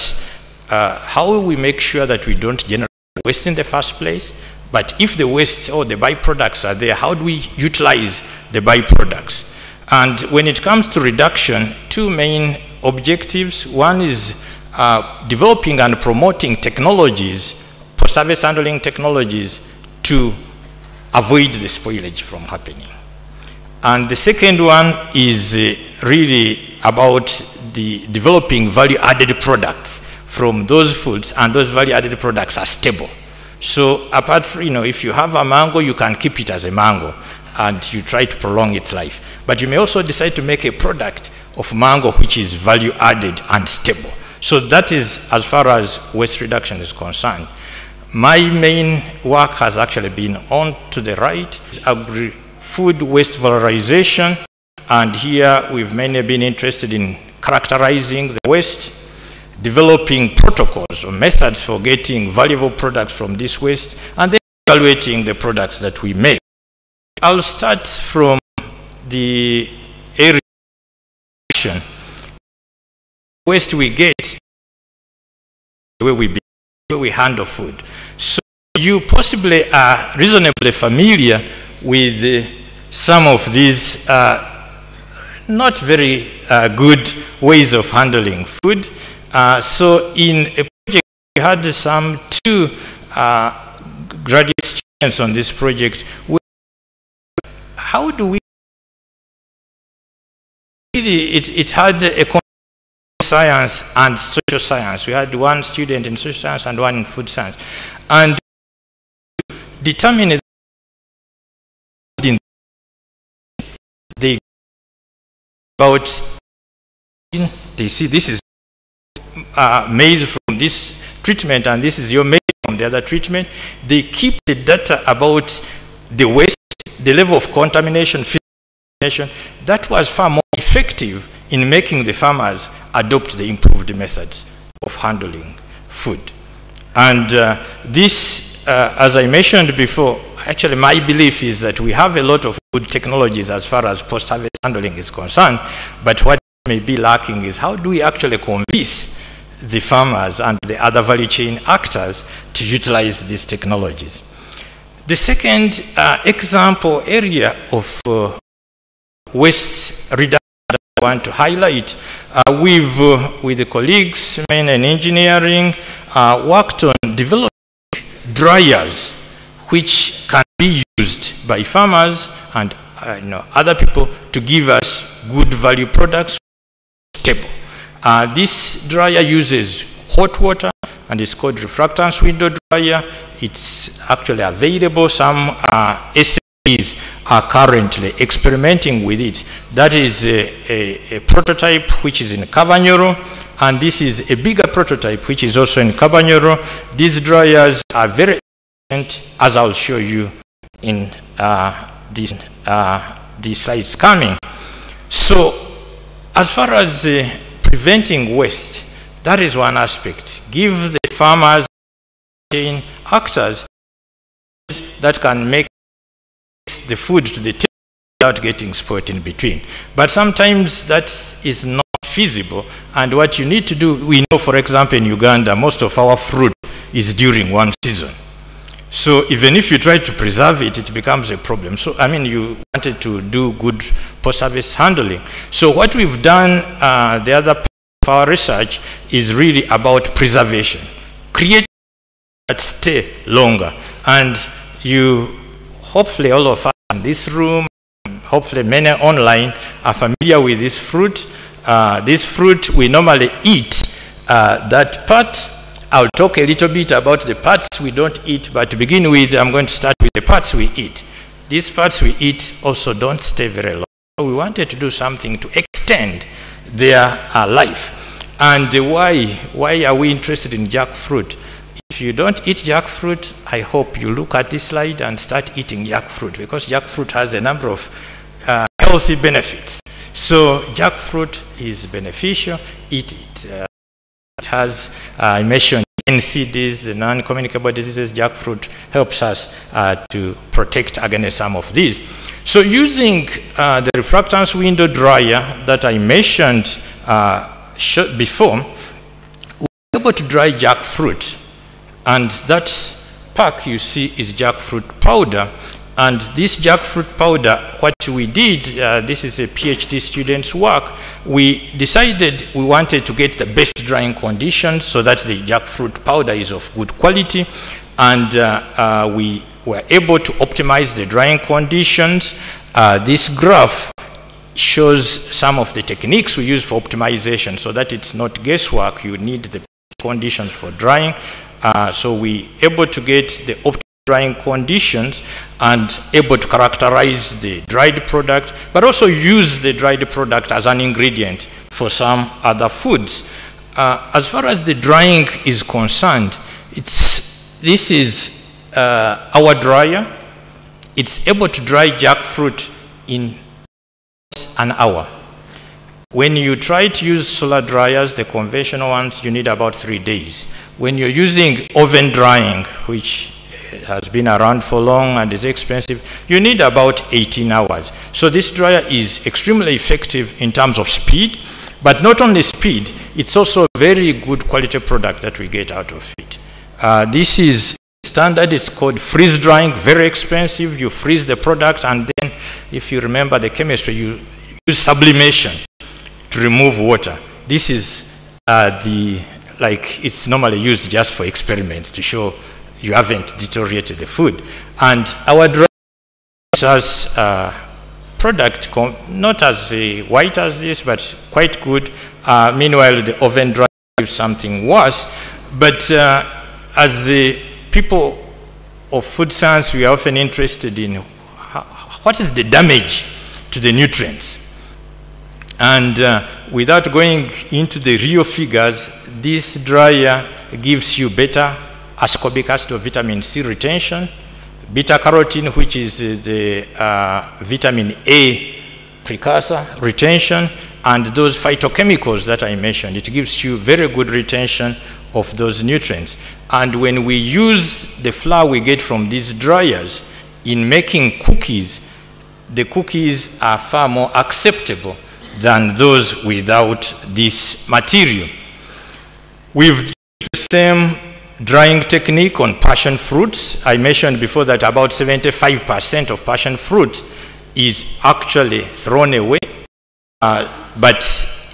Speaker 8: uh, how we make sure that we don't generate waste in the first place, but if the waste or the byproducts are there, how do we utilize the byproducts? And when it comes to reduction, two main objectives. One is uh, developing and promoting technologies, for service handling technologies to avoid the spoilage from happening. And the second one is uh, really about the developing value-added products from those foods, and those value-added products are stable. So apart from, you know, if you have a mango, you can keep it as a mango, and you try to prolong its life. But you may also decide to make a product of mango which is value-added and stable. So that is as far as waste reduction is concerned. My main work has actually been on to the right, agri-food waste valorization, and here we've mainly been interested in characterizing the waste, developing protocols or methods for getting valuable products from this waste, and then evaluating the products that we make. I'll start from the area waste we get the way we, the way we handle food. So you possibly are reasonably familiar with uh, some of these uh, not very uh, good ways of handling food. Uh, so in a project, we had some two uh, graduate students on this project. How do we it, it had a science and social science. We had one student in social science and one in food science. And determine about they see this is uh, maize from this treatment and this is your maize from the other treatment. They keep the data about the waste, the level of contamination. That was far more effective in making the farmers adopt the improved methods of handling food. And uh, this, uh, as I mentioned before, actually my belief is that we have a lot of good technologies as far as post-harvest handling is concerned, but what may be lacking is how do we actually convince the farmers and the other value chain actors to utilize these technologies. The second uh, example area of uh, waste reduction want to highlight, uh, we've, uh, with the colleagues, men and engineering, uh, worked on developing dryers which can be used by farmers and uh, you know, other people to give us good value products stable. Uh, this dryer uses hot water and it's called refractance window dryer. It's actually available. Some uh, SMEs are currently experimenting with it. That is a, a, a prototype which is in Kabanyolo and this is a bigger prototype which is also in Kabanyolo. These dryers are very efficient as I'll show you in uh, this, uh, slides coming. So as far as uh, preventing waste, that is one aspect. Give the farmers actors that can make the food to the table without getting spoiled in between. But sometimes that is not feasible. And what you need to do, we know, for example, in Uganda, most of our fruit is during one season. So even if you try to preserve it, it becomes a problem. So, I mean, you wanted to do good post-service handling. So what we've done, uh, the other part of our research is really about preservation. Create that stay longer. And you, hopefully all of us in this room, hopefully many online are familiar with this fruit. Uh, this fruit we normally eat uh, that part I'll talk a little bit about the parts we don't eat, but to begin with, I'm going to start with the parts we eat. These parts we eat also don't stay very long. We wanted to do something to extend their uh, life. And why, why are we interested in jackfruit? If you don't eat jackfruit, I hope you look at this slide and start eating jackfruit because jackfruit has a number of uh, healthy benefits. So jackfruit is beneficial, eat it. Uh, it has, uh, I mentioned NCDs, the non-communicable diseases, jackfruit helps us uh, to protect against some of these. So using uh, the refractance window dryer that I mentioned uh, before, we're able to dry jackfruit. And that pack you see is jackfruit powder. And this jackfruit powder, what we did, uh, this is a PhD student's work, we decided we wanted to get the best drying conditions so that the jackfruit powder is of good quality. And uh, uh, we were able to optimize the drying conditions. Uh, this graph shows some of the techniques we use for optimization so that it's not guesswork. You need the conditions for drying. Uh, so we able to get the optimal drying conditions and able to characterize the dried product, but also use the dried product as an ingredient for some other foods. Uh, as far as the drying is concerned, it's, this is uh, our dryer. It's able to dry jackfruit in an hour. When you try to use solar dryers, the conventional ones, you need about three days. When you're using oven drying, which has been around for long and is expensive, you need about 18 hours. So this dryer is extremely effective in terms of speed, but not only speed, it's also a very good quality product that we get out of it. Uh, this is standard, it's called freeze drying, very expensive. You freeze the product and then, if you remember the chemistry, you use sublimation to remove water. This is uh, the, like, it's normally used just for experiments to show you haven't deteriorated the food. And our drug as a product, not as uh, white as this, but quite good. Uh, meanwhile, the oven dry is something worse. But uh, as the people of food science, we are often interested in what is the damage to the nutrients. And uh, without going into the real figures, this dryer gives you better ascorbic acid or vitamin C retention, beta carotene, which is the uh, vitamin A precursor retention, and those phytochemicals that I mentioned. It gives you very good retention of those nutrients. And when we use the flour we get from these dryers in making cookies, the cookies are far more acceptable than those without this material. We've used the same drying technique on passion fruits. I mentioned before that about 75% of passion fruit is actually thrown away. Uh, but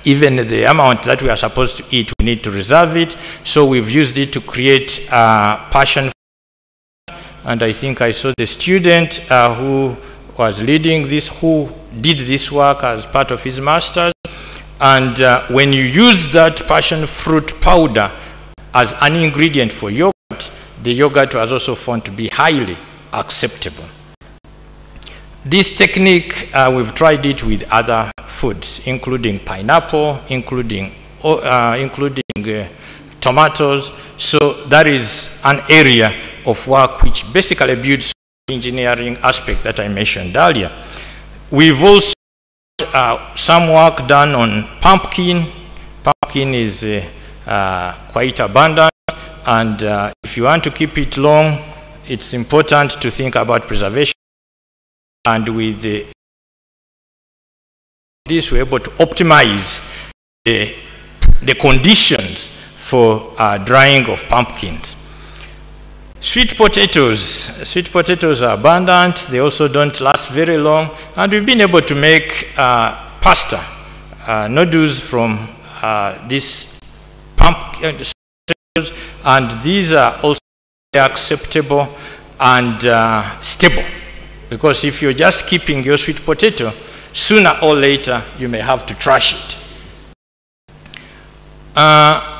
Speaker 8: even the amount that we are supposed to eat, we need to reserve it. So we've used it to create uh, passion. And I think I saw the student uh, who was leading this, who did this work as part of his master's. And uh, when you use that passion fruit powder as an ingredient for yogurt, the yogurt was also found to be highly acceptable. This technique, uh, we've tried it with other foods, including pineapple, including, uh, including uh, tomatoes. So that is an area of work which basically builds engineering aspect that I mentioned earlier. We've also uh, some work done on pumpkin. Pumpkin is uh, uh, quite abundant, and uh, if you want to keep it long, it's important to think about preservation. And with this, we're able to optimize the, the conditions for uh, drying of pumpkins. Sweet potatoes. Sweet potatoes are abundant. They also don't last very long. And we've been able to make uh, pasta, uh, noodles from uh, this pumpkin. And these are also acceptable and uh, stable. Because if you're just keeping your sweet potato, sooner or later you may have to trash it. Uh,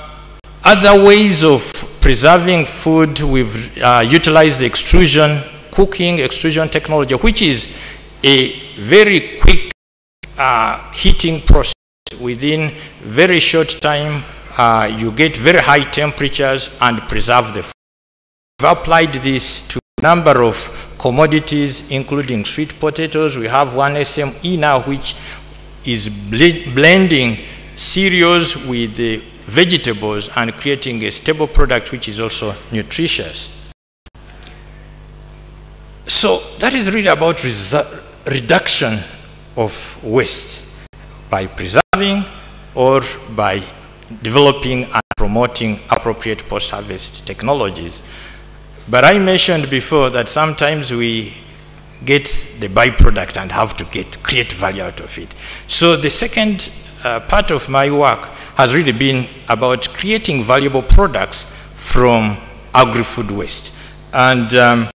Speaker 8: other ways of preserving food, we've uh, utilized the extrusion, cooking extrusion technology, which is a very quick uh, heating process. Within very short time, uh, you get very high temperatures and preserve the food. We've applied this to a number of commodities, including sweet potatoes. We have one SME now, which is blending cereals with the vegetables and creating a stable product which is also nutritious. So that is really about reduction of waste by preserving or by developing and promoting appropriate post-harvest technologies. But I mentioned before that sometimes we get the byproduct and have to get create value out of it. So the second uh, part of my work has really been about creating valuable products from agri-food waste. And um,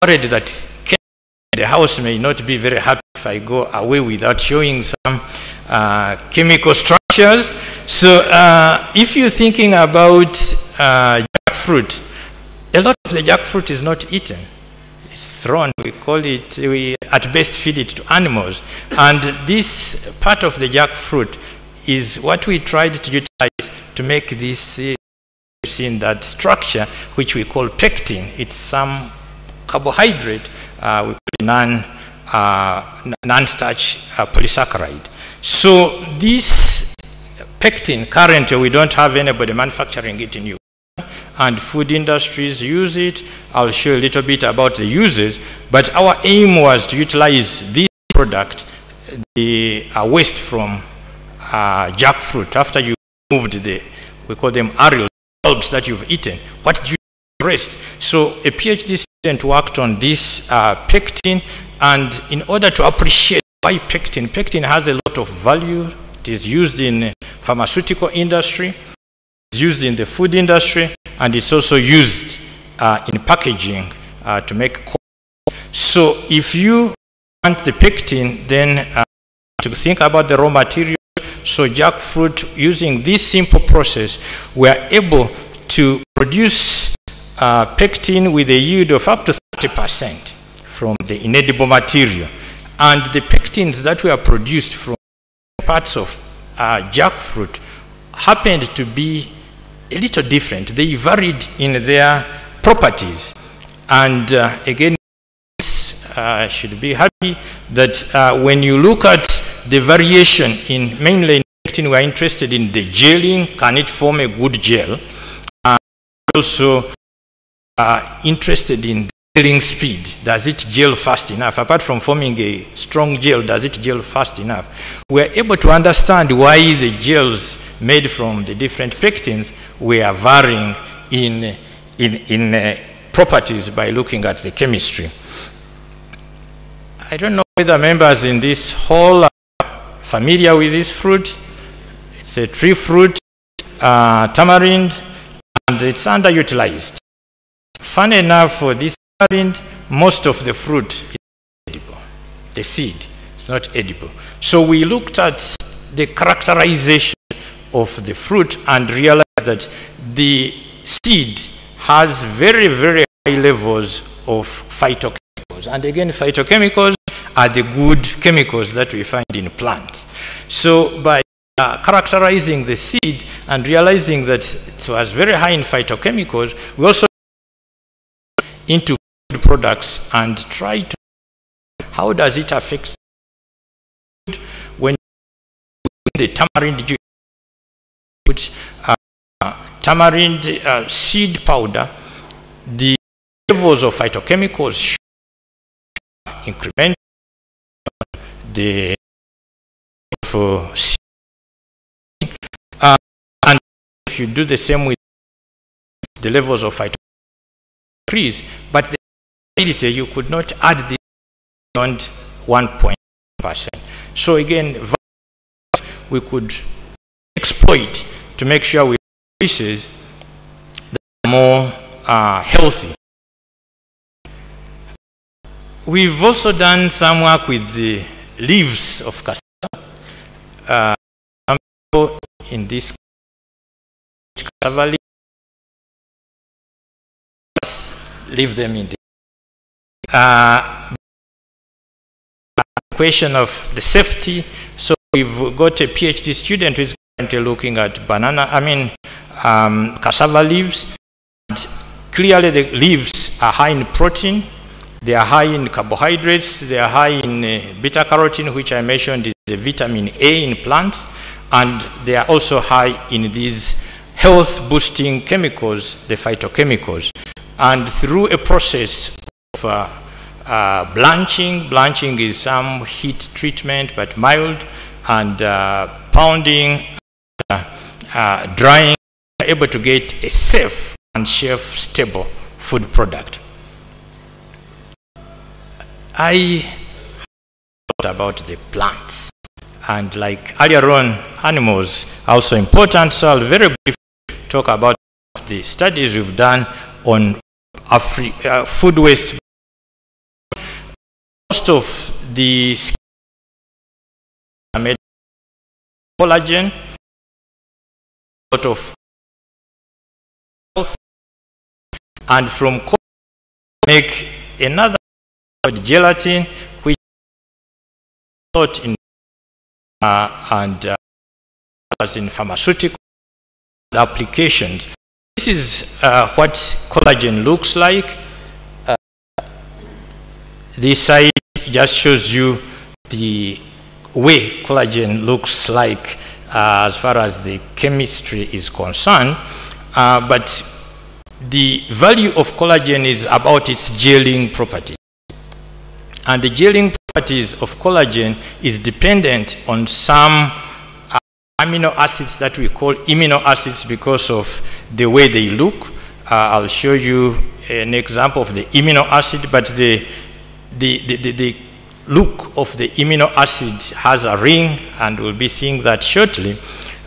Speaker 8: worried that the house may not be very happy if I go away without showing some uh, chemical structures. So uh, if you're thinking about uh, jackfruit, a lot of the jackfruit is not eaten. It's thrown, we call it, we at best feed it to animals. And this part of the jackfruit is what we tried to utilize to make this uh, in that structure, which we call pectin. It's some carbohydrate, uh, we call non, uh, non-starch uh, polysaccharide. So this pectin, currently we don't have anybody manufacturing it in Uganda, and food industries use it. I'll show a little bit about the uses, but our aim was to utilize this product, the uh, waste from uh, jackfruit, after you moved the, we call them aerial bulbs that you've eaten, what do you rest? So a PhD student worked on this uh, pectin, and in order to appreciate why pectin, pectin has a lot of value. It is used in pharmaceutical industry, it's used in the food industry, and it's also used uh, in packaging uh, to make So if you want the pectin, then uh, to think about the raw material so jackfruit, using this simple process, we are able to produce uh, pectin with a yield of up to 30% from the inedible material. And the pectins that were produced from parts of uh, jackfruit happened to be a little different. They varied in their properties. And uh, again, uh, should be happy that uh, when you look at the variation in mainly pectin, we are interested in the gelling. Can it form a good gel? And also uh, interested in the gelling speed. Does it gel fast enough? Apart from forming a strong gel, does it gel fast enough? We are able to understand why the gels made from the different pectins were varying in, in, in uh, properties by looking at the chemistry. I don't know whether members in this hall are familiar with this fruit. It's a tree fruit, uh, tamarind, and it's underutilized. Funny enough, for this tamarind, most of the fruit is edible. The seed is not edible. So we looked at the characterization of the fruit and realized that the seed has very, very high levels of phytochemicals. And again, phytochemicals are the good chemicals that we find in plants. So by uh, characterizing the seed and realizing that it was very high in phytochemicals, we also into food products and try to how does it affect when the tamarind juice, uh, tamarind uh, seed powder, the levels of phytochemicals increment the for uh, and if you do the same with the levels of phytochemicals increase, but the ability you could not add the beyond 1.0 percent. So again, we could exploit to make sure we increases that are more uh, healthy. We've also done some work with the leaves of cassava. Uh, some people in this cassava leaf leave them in the uh, question of the safety. So we've got a PhD student who's currently looking at banana, I mean, um, cassava leaves. And clearly the leaves are high in protein, they are high in carbohydrates, they are high in uh, beta carotene, which I mentioned is the vitamin A in plants, and they are also high in these health boosting chemicals, the phytochemicals. And through a process of uh, uh, blanching, blanching is some heat treatment but mild, and uh, pounding, uh, uh, drying, able to get a safe and shelf stable food product. I thought about the plants and like earlier on animals are also important so I'll very briefly talk about the studies we've done on Afri uh, food waste. Most of the made collagen, out of health, and from make another gelatin which thought in uh, and uh, as in pharmaceutical applications. This is uh, what collagen looks like. Uh, this side just shows you the way collagen looks like uh, as far as the chemistry is concerned. Uh, but the value of collagen is about its gelling property. And the gelling properties of collagen is dependent on some uh, amino acids that we call imino acids because of the way they look. Uh, I'll show you an example of the amino acid, but the, the, the, the, the look of the amino acid has a ring, and we'll be seeing that shortly.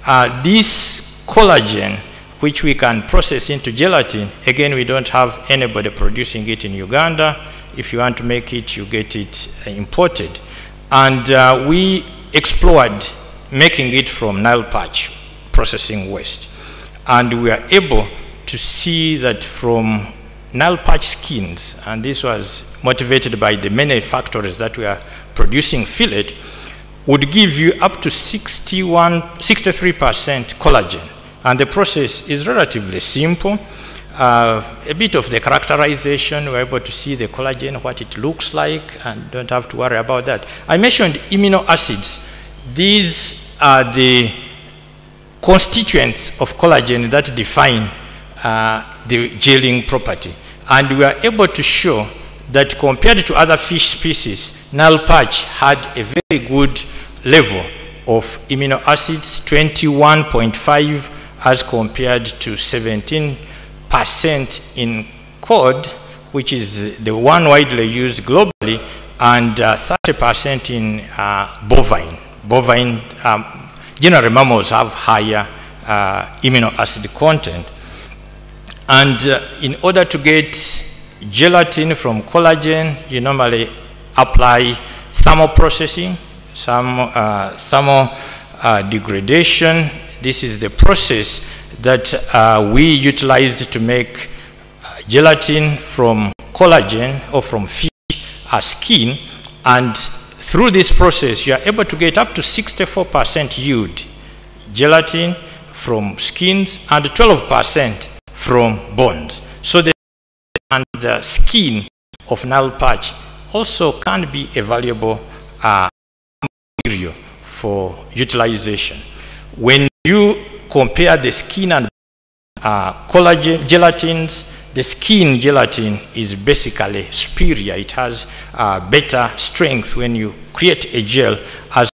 Speaker 8: Uh, this collagen, which we can process into gelatin, again, we don't have anybody producing it in Uganda. If you want to make it, you get it uh, imported. And uh, we explored making it from Nile perch processing waste. And we are able to see that from Nile perch skins, and this was motivated by the many factories that we are producing fillet would give you up to 61, 63% collagen. And the process is relatively simple. Uh, a bit of the characterization, we're able to see the collagen, what it looks like, and don't have to worry about that. I mentioned amino acids. These are the constituents of collagen that define uh, the gelling property. And we are able to show that compared to other fish species, Nile perch had a very good level of imino acids, 21.5 as compared to 17% in cod, which is the one widely used globally, and 30% in uh, bovine. Bovine, um, generally mammals have higher uh, imino acid content. And uh, in order to get gelatin from collagen, you normally apply thermal processing, some uh, thermal uh, degradation. This is the process that uh, we utilized to make uh, gelatin from collagen or from fish uh, skin. And through this process, you are able to get up to 64% yield gelatin from skins and 12% from bones. So the and the skin of Nile perch also can be a valuable uh, material for utilization. When you compare the skin and uh, collagen gelatins, the skin gelatin is basically superior. It has uh, better strength when you create a gel as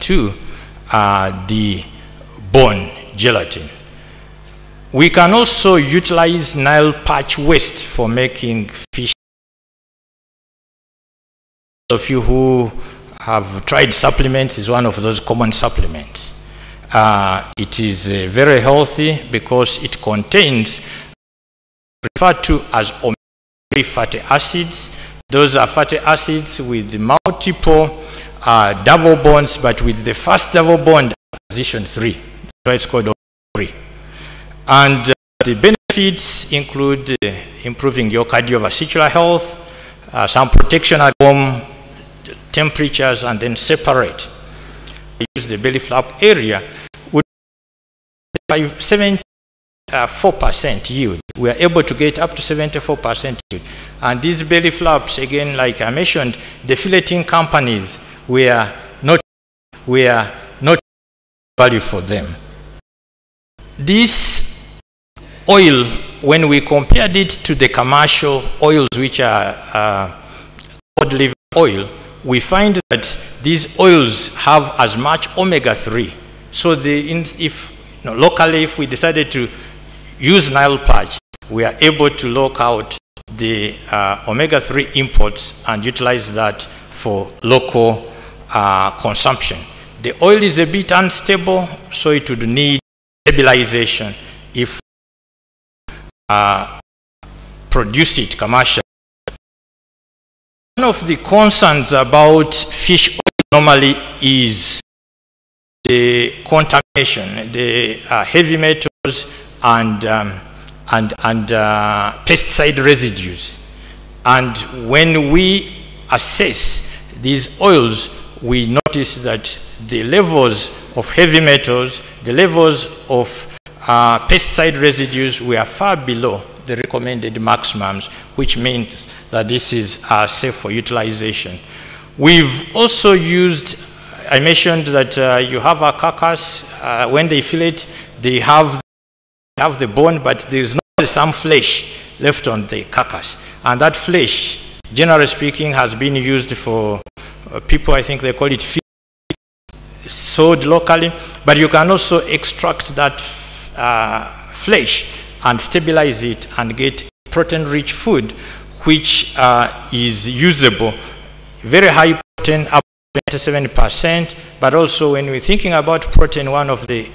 Speaker 8: to uh, the bone gelatin. We can also utilize Nile perch waste for making fish. Of you who have tried supplements is one of those common supplements. Uh, it is uh, very healthy because it contains referred to as omega-3 fatty acids. Those are fatty acids with multiple uh, double bonds, but with the first double bond position three. That's why it's called omega-3. And uh, the benefits include uh, improving your cardiovascular health, uh, some protection at home, temperatures, and then separate. Use the belly flap area would by 74% yield. We are able to get up to 74% yield. And these belly flaps, again, like I mentioned, the filleting companies were not, were not value for them. This oil, when we compared it to the commercial oils, which are uh, cod liver oil, we find that these oils have as much omega-3. So the, if you know, locally, if we decided to use Nile perch, we are able to lock out the uh, omega-3 imports and utilize that for local uh, consumption. The oil is a bit unstable, so it would need stabilization if uh, produce it commercially. One of the concerns about fish normally is the contamination, the uh, heavy metals and, um, and, and uh, pesticide residues. And when we assess these oils, we notice that the levels of heavy metals, the levels of uh, pesticide residues were far below the recommended maximums, which means that this is uh, safe for utilization. We've also used, I mentioned that uh, you have a carcass, uh, when they fillet, they have, have the bone, but there's not some flesh left on the carcass. And that flesh, generally speaking, has been used for uh, people, I think they call it feed, sold locally, but you can also extract that uh, flesh and stabilize it and get protein-rich food, which uh, is usable. Very high protein, up to 27%, but also when we're thinking about protein, one of the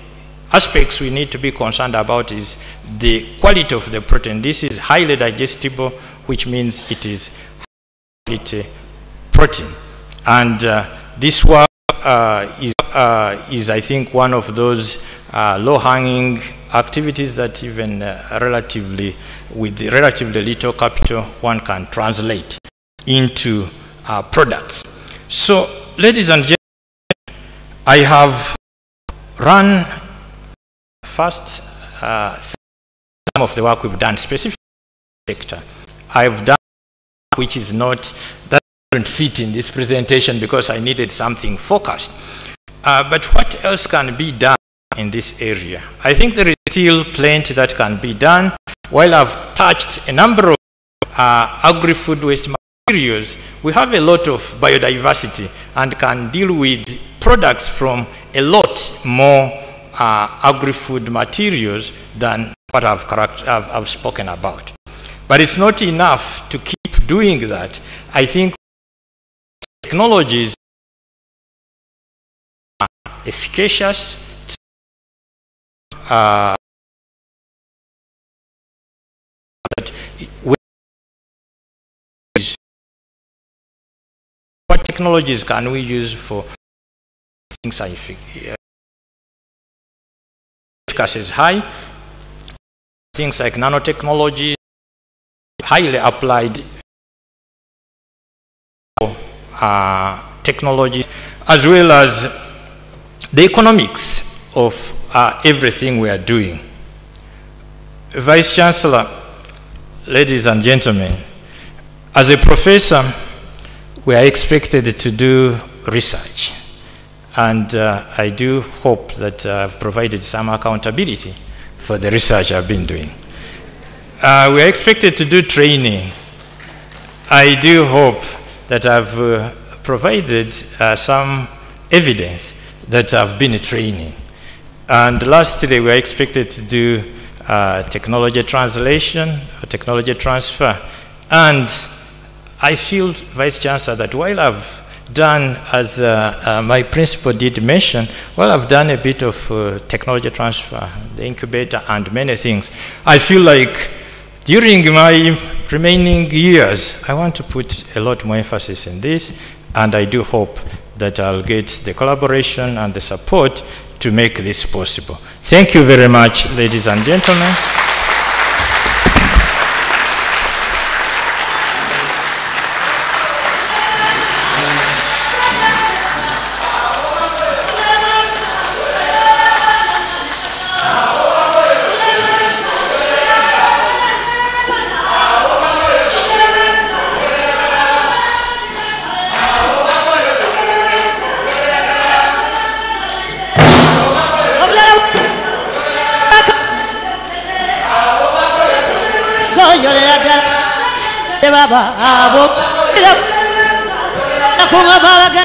Speaker 8: aspects we need to be concerned about is the quality of the protein. This is highly digestible, which means it is high quality protein. And uh, this work uh, is, uh, is, I think, one of those uh, low-hanging activities that even uh, relatively, with relatively little capital, one can translate into uh, products. So, ladies and gentlemen, I have run first uh, some of the work we've done specifically sector. I've done which is not that doesn't fit in this presentation because I needed something focused. Uh, but what else can be done in this area? I think there is still plenty that can be done. While I've touched a number of uh, agri-food waste materials, we have a lot of biodiversity and can deal with products from a lot more uh, agri-food materials than what I've, I've, I've spoken about. But it's not enough to keep doing that. I think technologies are efficacious, uh, technologies can we use for things efficacy is high, things like nanotechnology, highly applied uh, technology, as well as the economics of uh, everything we are doing. Vice Chancellor, ladies and gentlemen, as a professor, we are expected to do research. And uh, I do hope that I've provided some accountability for the research I've been doing. Uh, we are expected to do training. I do hope that I've uh, provided uh, some evidence that I've been training. And lastly, we are expected to do uh, technology translation, technology transfer. And I feel, Vice Chancellor, that while I've done, as uh, uh, my principal did mention, well, I've done a bit of uh, technology transfer, the incubator, and many things. I feel like during my remaining years, I want to put a lot more emphasis in this, and I do hope that I'll get the collaboration and the support to make this possible. Thank you very much, ladies and gentlemen.
Speaker 1: Baba abo kunga balaga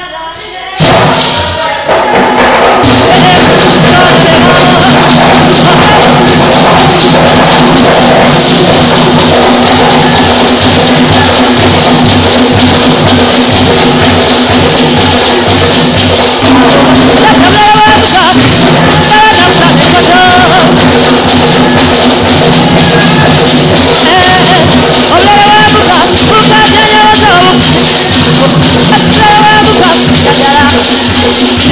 Speaker 1: Bye.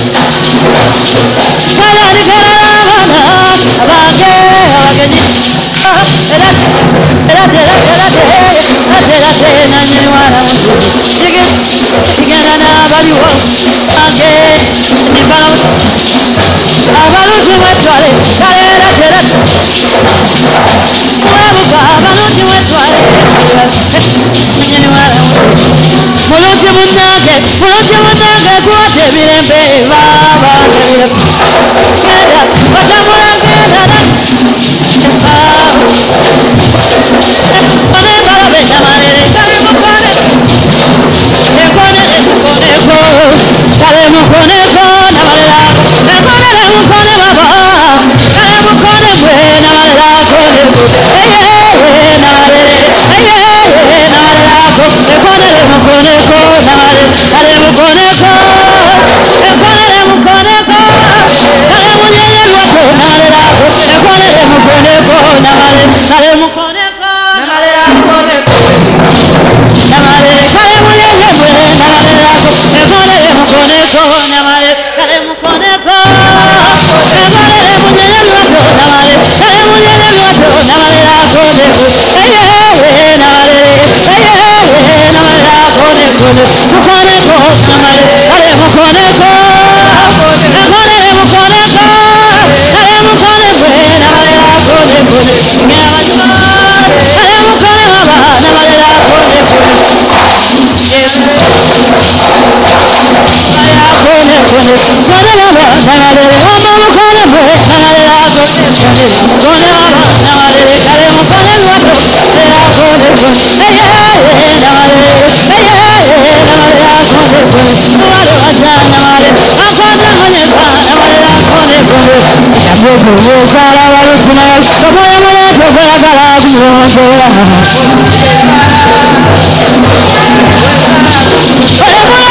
Speaker 1: baba ebirembe genda batambula genda kone balabe namalere kale kale munyeye lwako nalerako ekonere mukoneko namale Yeah. conexiones con el no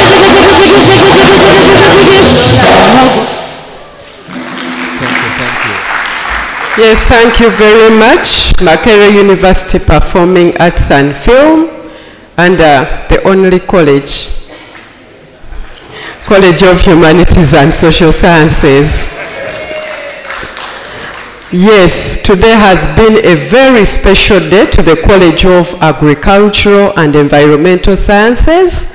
Speaker 2: Yes, thank you very much. Makerere University Performing Arts and Film and uh, the only college, College of Humanities and Social Sciences. Yes, today has been a very special day to the College of Agricultural and Environmental Sciences.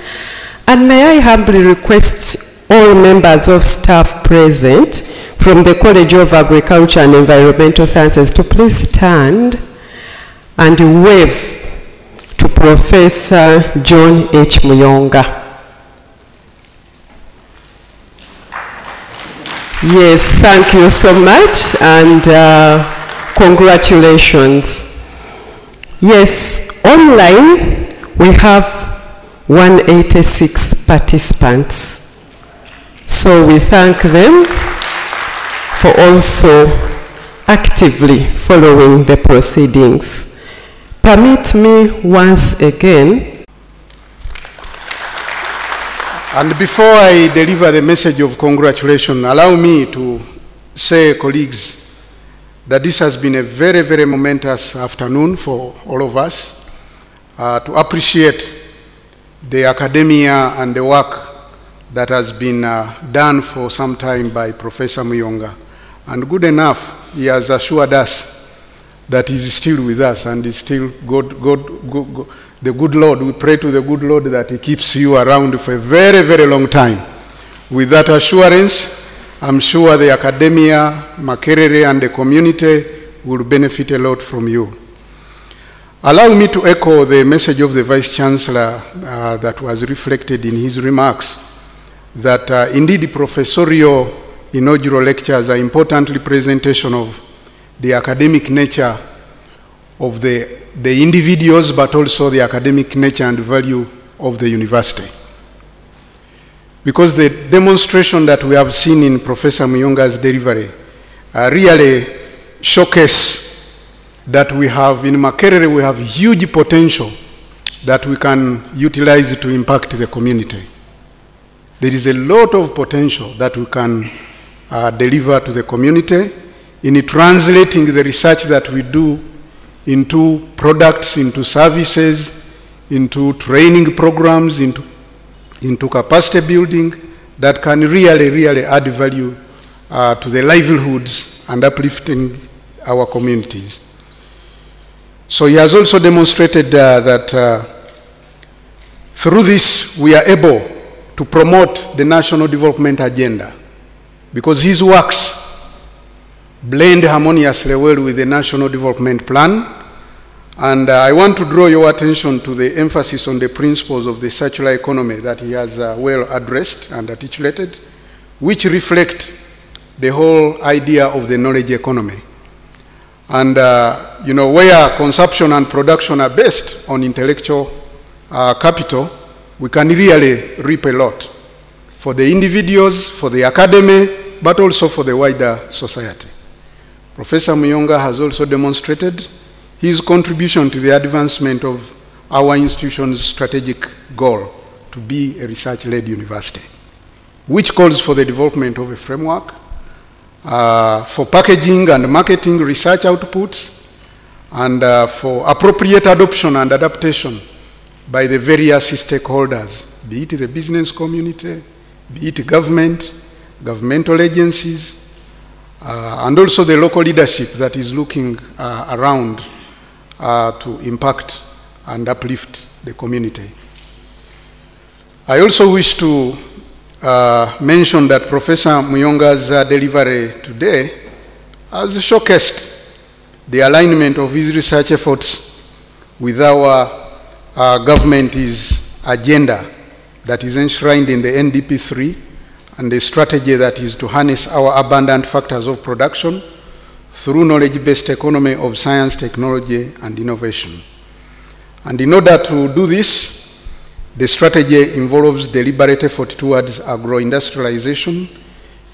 Speaker 2: And may I humbly request all members of staff present from the College of Agriculture and Environmental Sciences to please stand and wave to Professor John H. Muyonga. Yes, thank you so much and uh, congratulations. Yes, online we have 186 participants. So we thank them for also actively following the proceedings. Permit me once again
Speaker 4: And before I deliver the message of congratulations, allow me to say, colleagues, that this has been a very, very momentous afternoon for all of us uh, to appreciate the academia and the work that has been uh, done for some time by Professor Muyonga. And good enough, he has assured us that he is still with us and is still God, God, God, God, the good Lord. We pray to the good Lord that he keeps you around for a very, very long time. With that assurance, I'm sure the academia, Makerere, and the community will benefit a lot from you. Allow me to echo the message of the Vice Chancellor uh, that was reflected in his remarks, that uh, indeed professorial inaugural lectures are important representation of the academic nature of the, the individuals, but also the academic nature and value of the university. Because the demonstration that we have seen in Professor Muyonga's delivery uh, really showcase that we have in Makerere, we have huge potential that we can utilize to impact the community. There is a lot of potential that we can uh, deliver to the community in translating the research that we do into products, into services, into training programs, into, into capacity building that can really, really add value uh, to the livelihoods and uplifting our communities. So he has also demonstrated uh, that uh, through this we are able to promote the national development agenda because his works blend harmoniously well with the national development plan and uh, I want to draw your attention to the emphasis on the principles of the circular economy that he has uh, well addressed and articulated, which reflect the whole idea of the knowledge economy. And, uh, you know, where consumption and production are based on intellectual uh, capital, we can really reap a lot for the individuals, for the academy, but also for the wider society. Professor Muyonga has also demonstrated his contribution to the advancement of our institution's strategic goal to be a research-led university, which calls for the development of a framework uh, for packaging and marketing research outputs and uh, for appropriate adoption and adaptation by the various stakeholders, be it the business community, be it government, governmental agencies, uh, and also the local leadership that is looking uh, around uh, to impact and uplift the community. I also wish to uh, mention that Professor Muyonga's uh, delivery today has showcased the alignment of his research efforts with our uh, government's agenda that is enshrined in the NDP 3 and the strategy that is to harness our abundant factors of production through knowledge-based economy of science, technology, and innovation. And in order to do this, the strategy involves deliberate effort towards agro-industrialization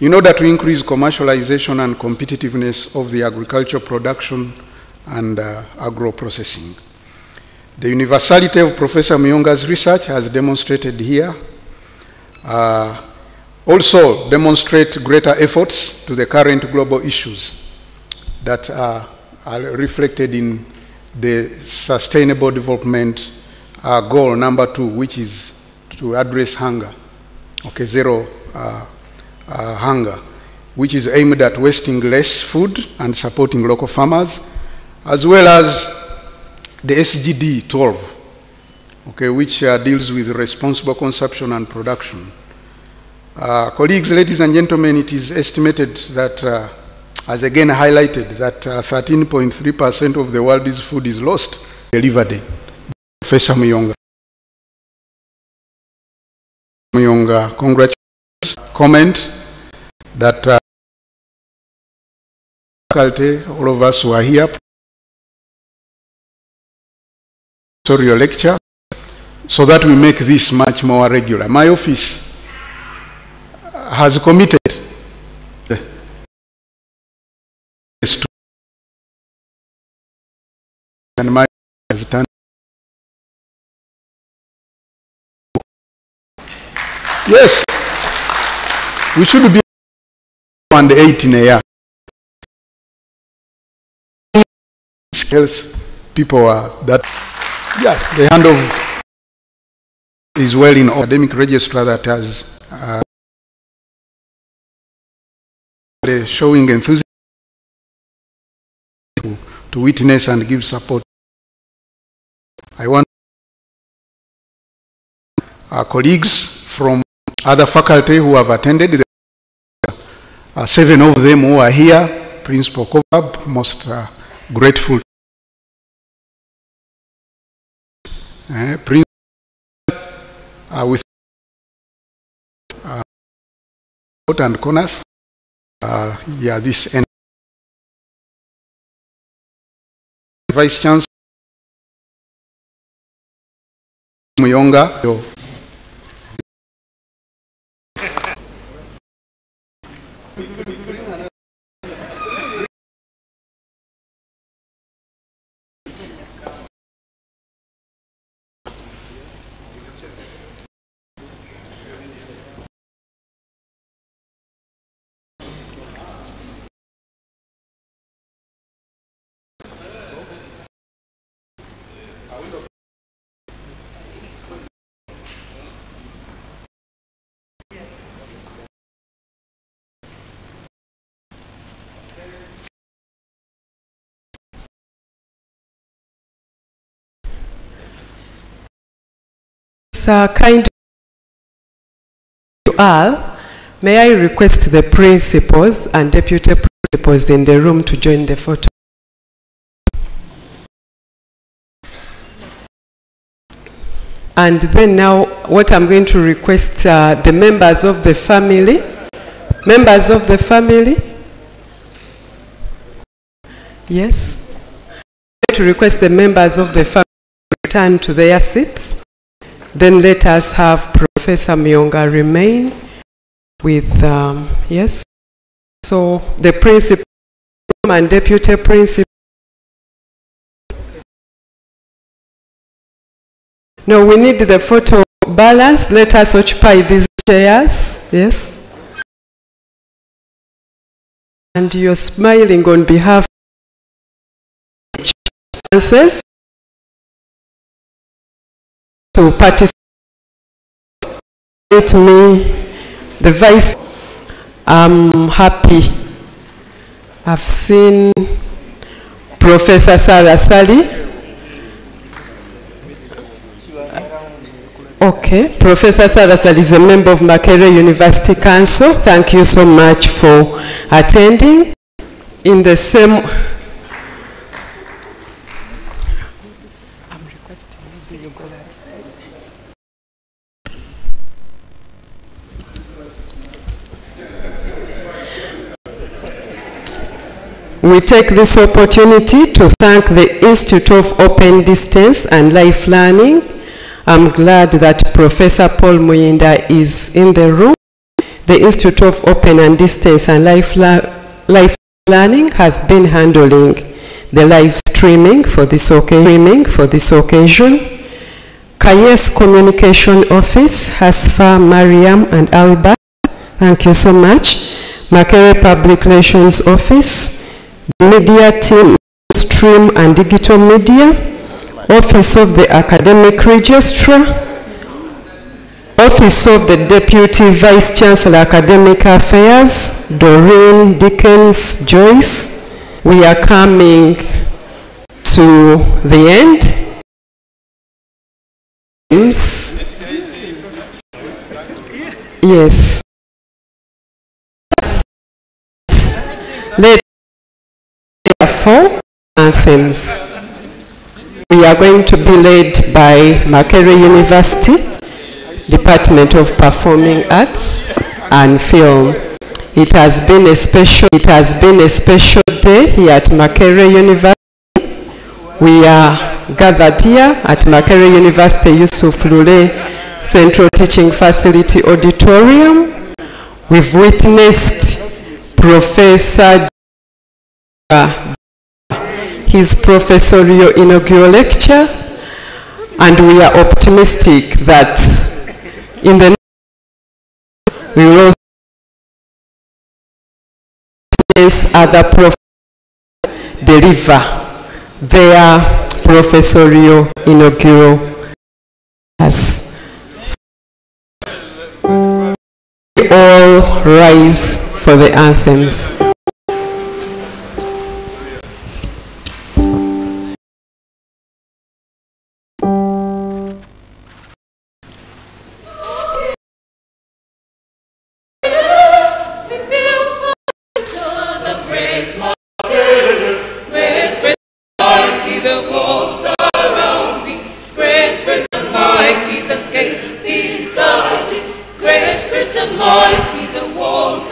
Speaker 4: in order to increase commercialization and competitiveness of the agricultural production and uh, agro-processing. The universality of Professor Muyonga's research has demonstrated here uh, also demonstrate greater efforts to the current global issues that are reflected in the sustainable development uh, goal number two, which is to address hunger, okay, zero uh, uh, hunger, which is aimed at wasting less food and supporting local farmers, as well as the SGD 12, okay, which uh, deals with responsible consumption and production. Uh, colleagues, ladies and gentlemen, it is estimated that uh, has again highlighted that 13.3% of the world's food is lost delivered. Professor Muyonga. Muyonga, congratulations. Comment that uh, faculty, all of us who are here, sorry, your lecture, so that we make this much more regular. My office has committed and my Yes, we should be and in a year. Health people are that yeah the hand of is well in academic registrar that has uh, showing enthusiasm to, to witness and give support. I want our colleagues from other faculty who have attended, uh, seven of them who are here, Principal Kovab, most uh, grateful. Uh, Prince, uh, with uh, and corners, uh, yeah, this end. Vice Chancellor Muyonga,
Speaker 2: Uh, kind you all, may I request the principals and deputy principals in the room to join the photo. And then now, what I'm going to request uh, the members of the family, members of the family, yes, to request the members of the family to return to their seats. Then let us have Professor Muyonga remain with, um, yes. So the principal and deputy principal. No, we need the photo balance. Let us occupy these chairs. Yes. And you're smiling on behalf of chances to participate me, the vice. I'm happy. I've seen Professor Sarah Sally. Okay, Professor Sarasal is a member of Makerere University Council. Thank you so much for attending. In the same We take this opportunity to thank the Institute of Open Distance and Life Learning. I'm glad that Professor Paul Muyinda is in the room. The Institute of Open and Distance and Life, Life Learning has been handling the live streaming for this occasion. For this occasion. Kayes Communication Office, Hasfa, Mariam, and Albert. Thank you so much. Makerere Public Relations Office, media team, stream and digital media, Office of the Academic Registrar, Office of the Deputy Vice Chancellor Academic Affairs, Doreen Dickens Joyce. We are coming to the end. Yes. Four anthems. We are going to be led by Makerere University, Department of Performing Arts and Film. It has been a special, it has been a special day here at Makerere University. We are gathered here at Makerere University Yusuf Lule Central Teaching Facility Auditorium. We've witnessed Professor his professorial inaugural lecture, and we are optimistic that in the next we will also other professors deliver their professorial inaugural as all rise for the anthems.
Speaker 9: Great Britain mighty, the gates beside thee, great Britain mighty, the walls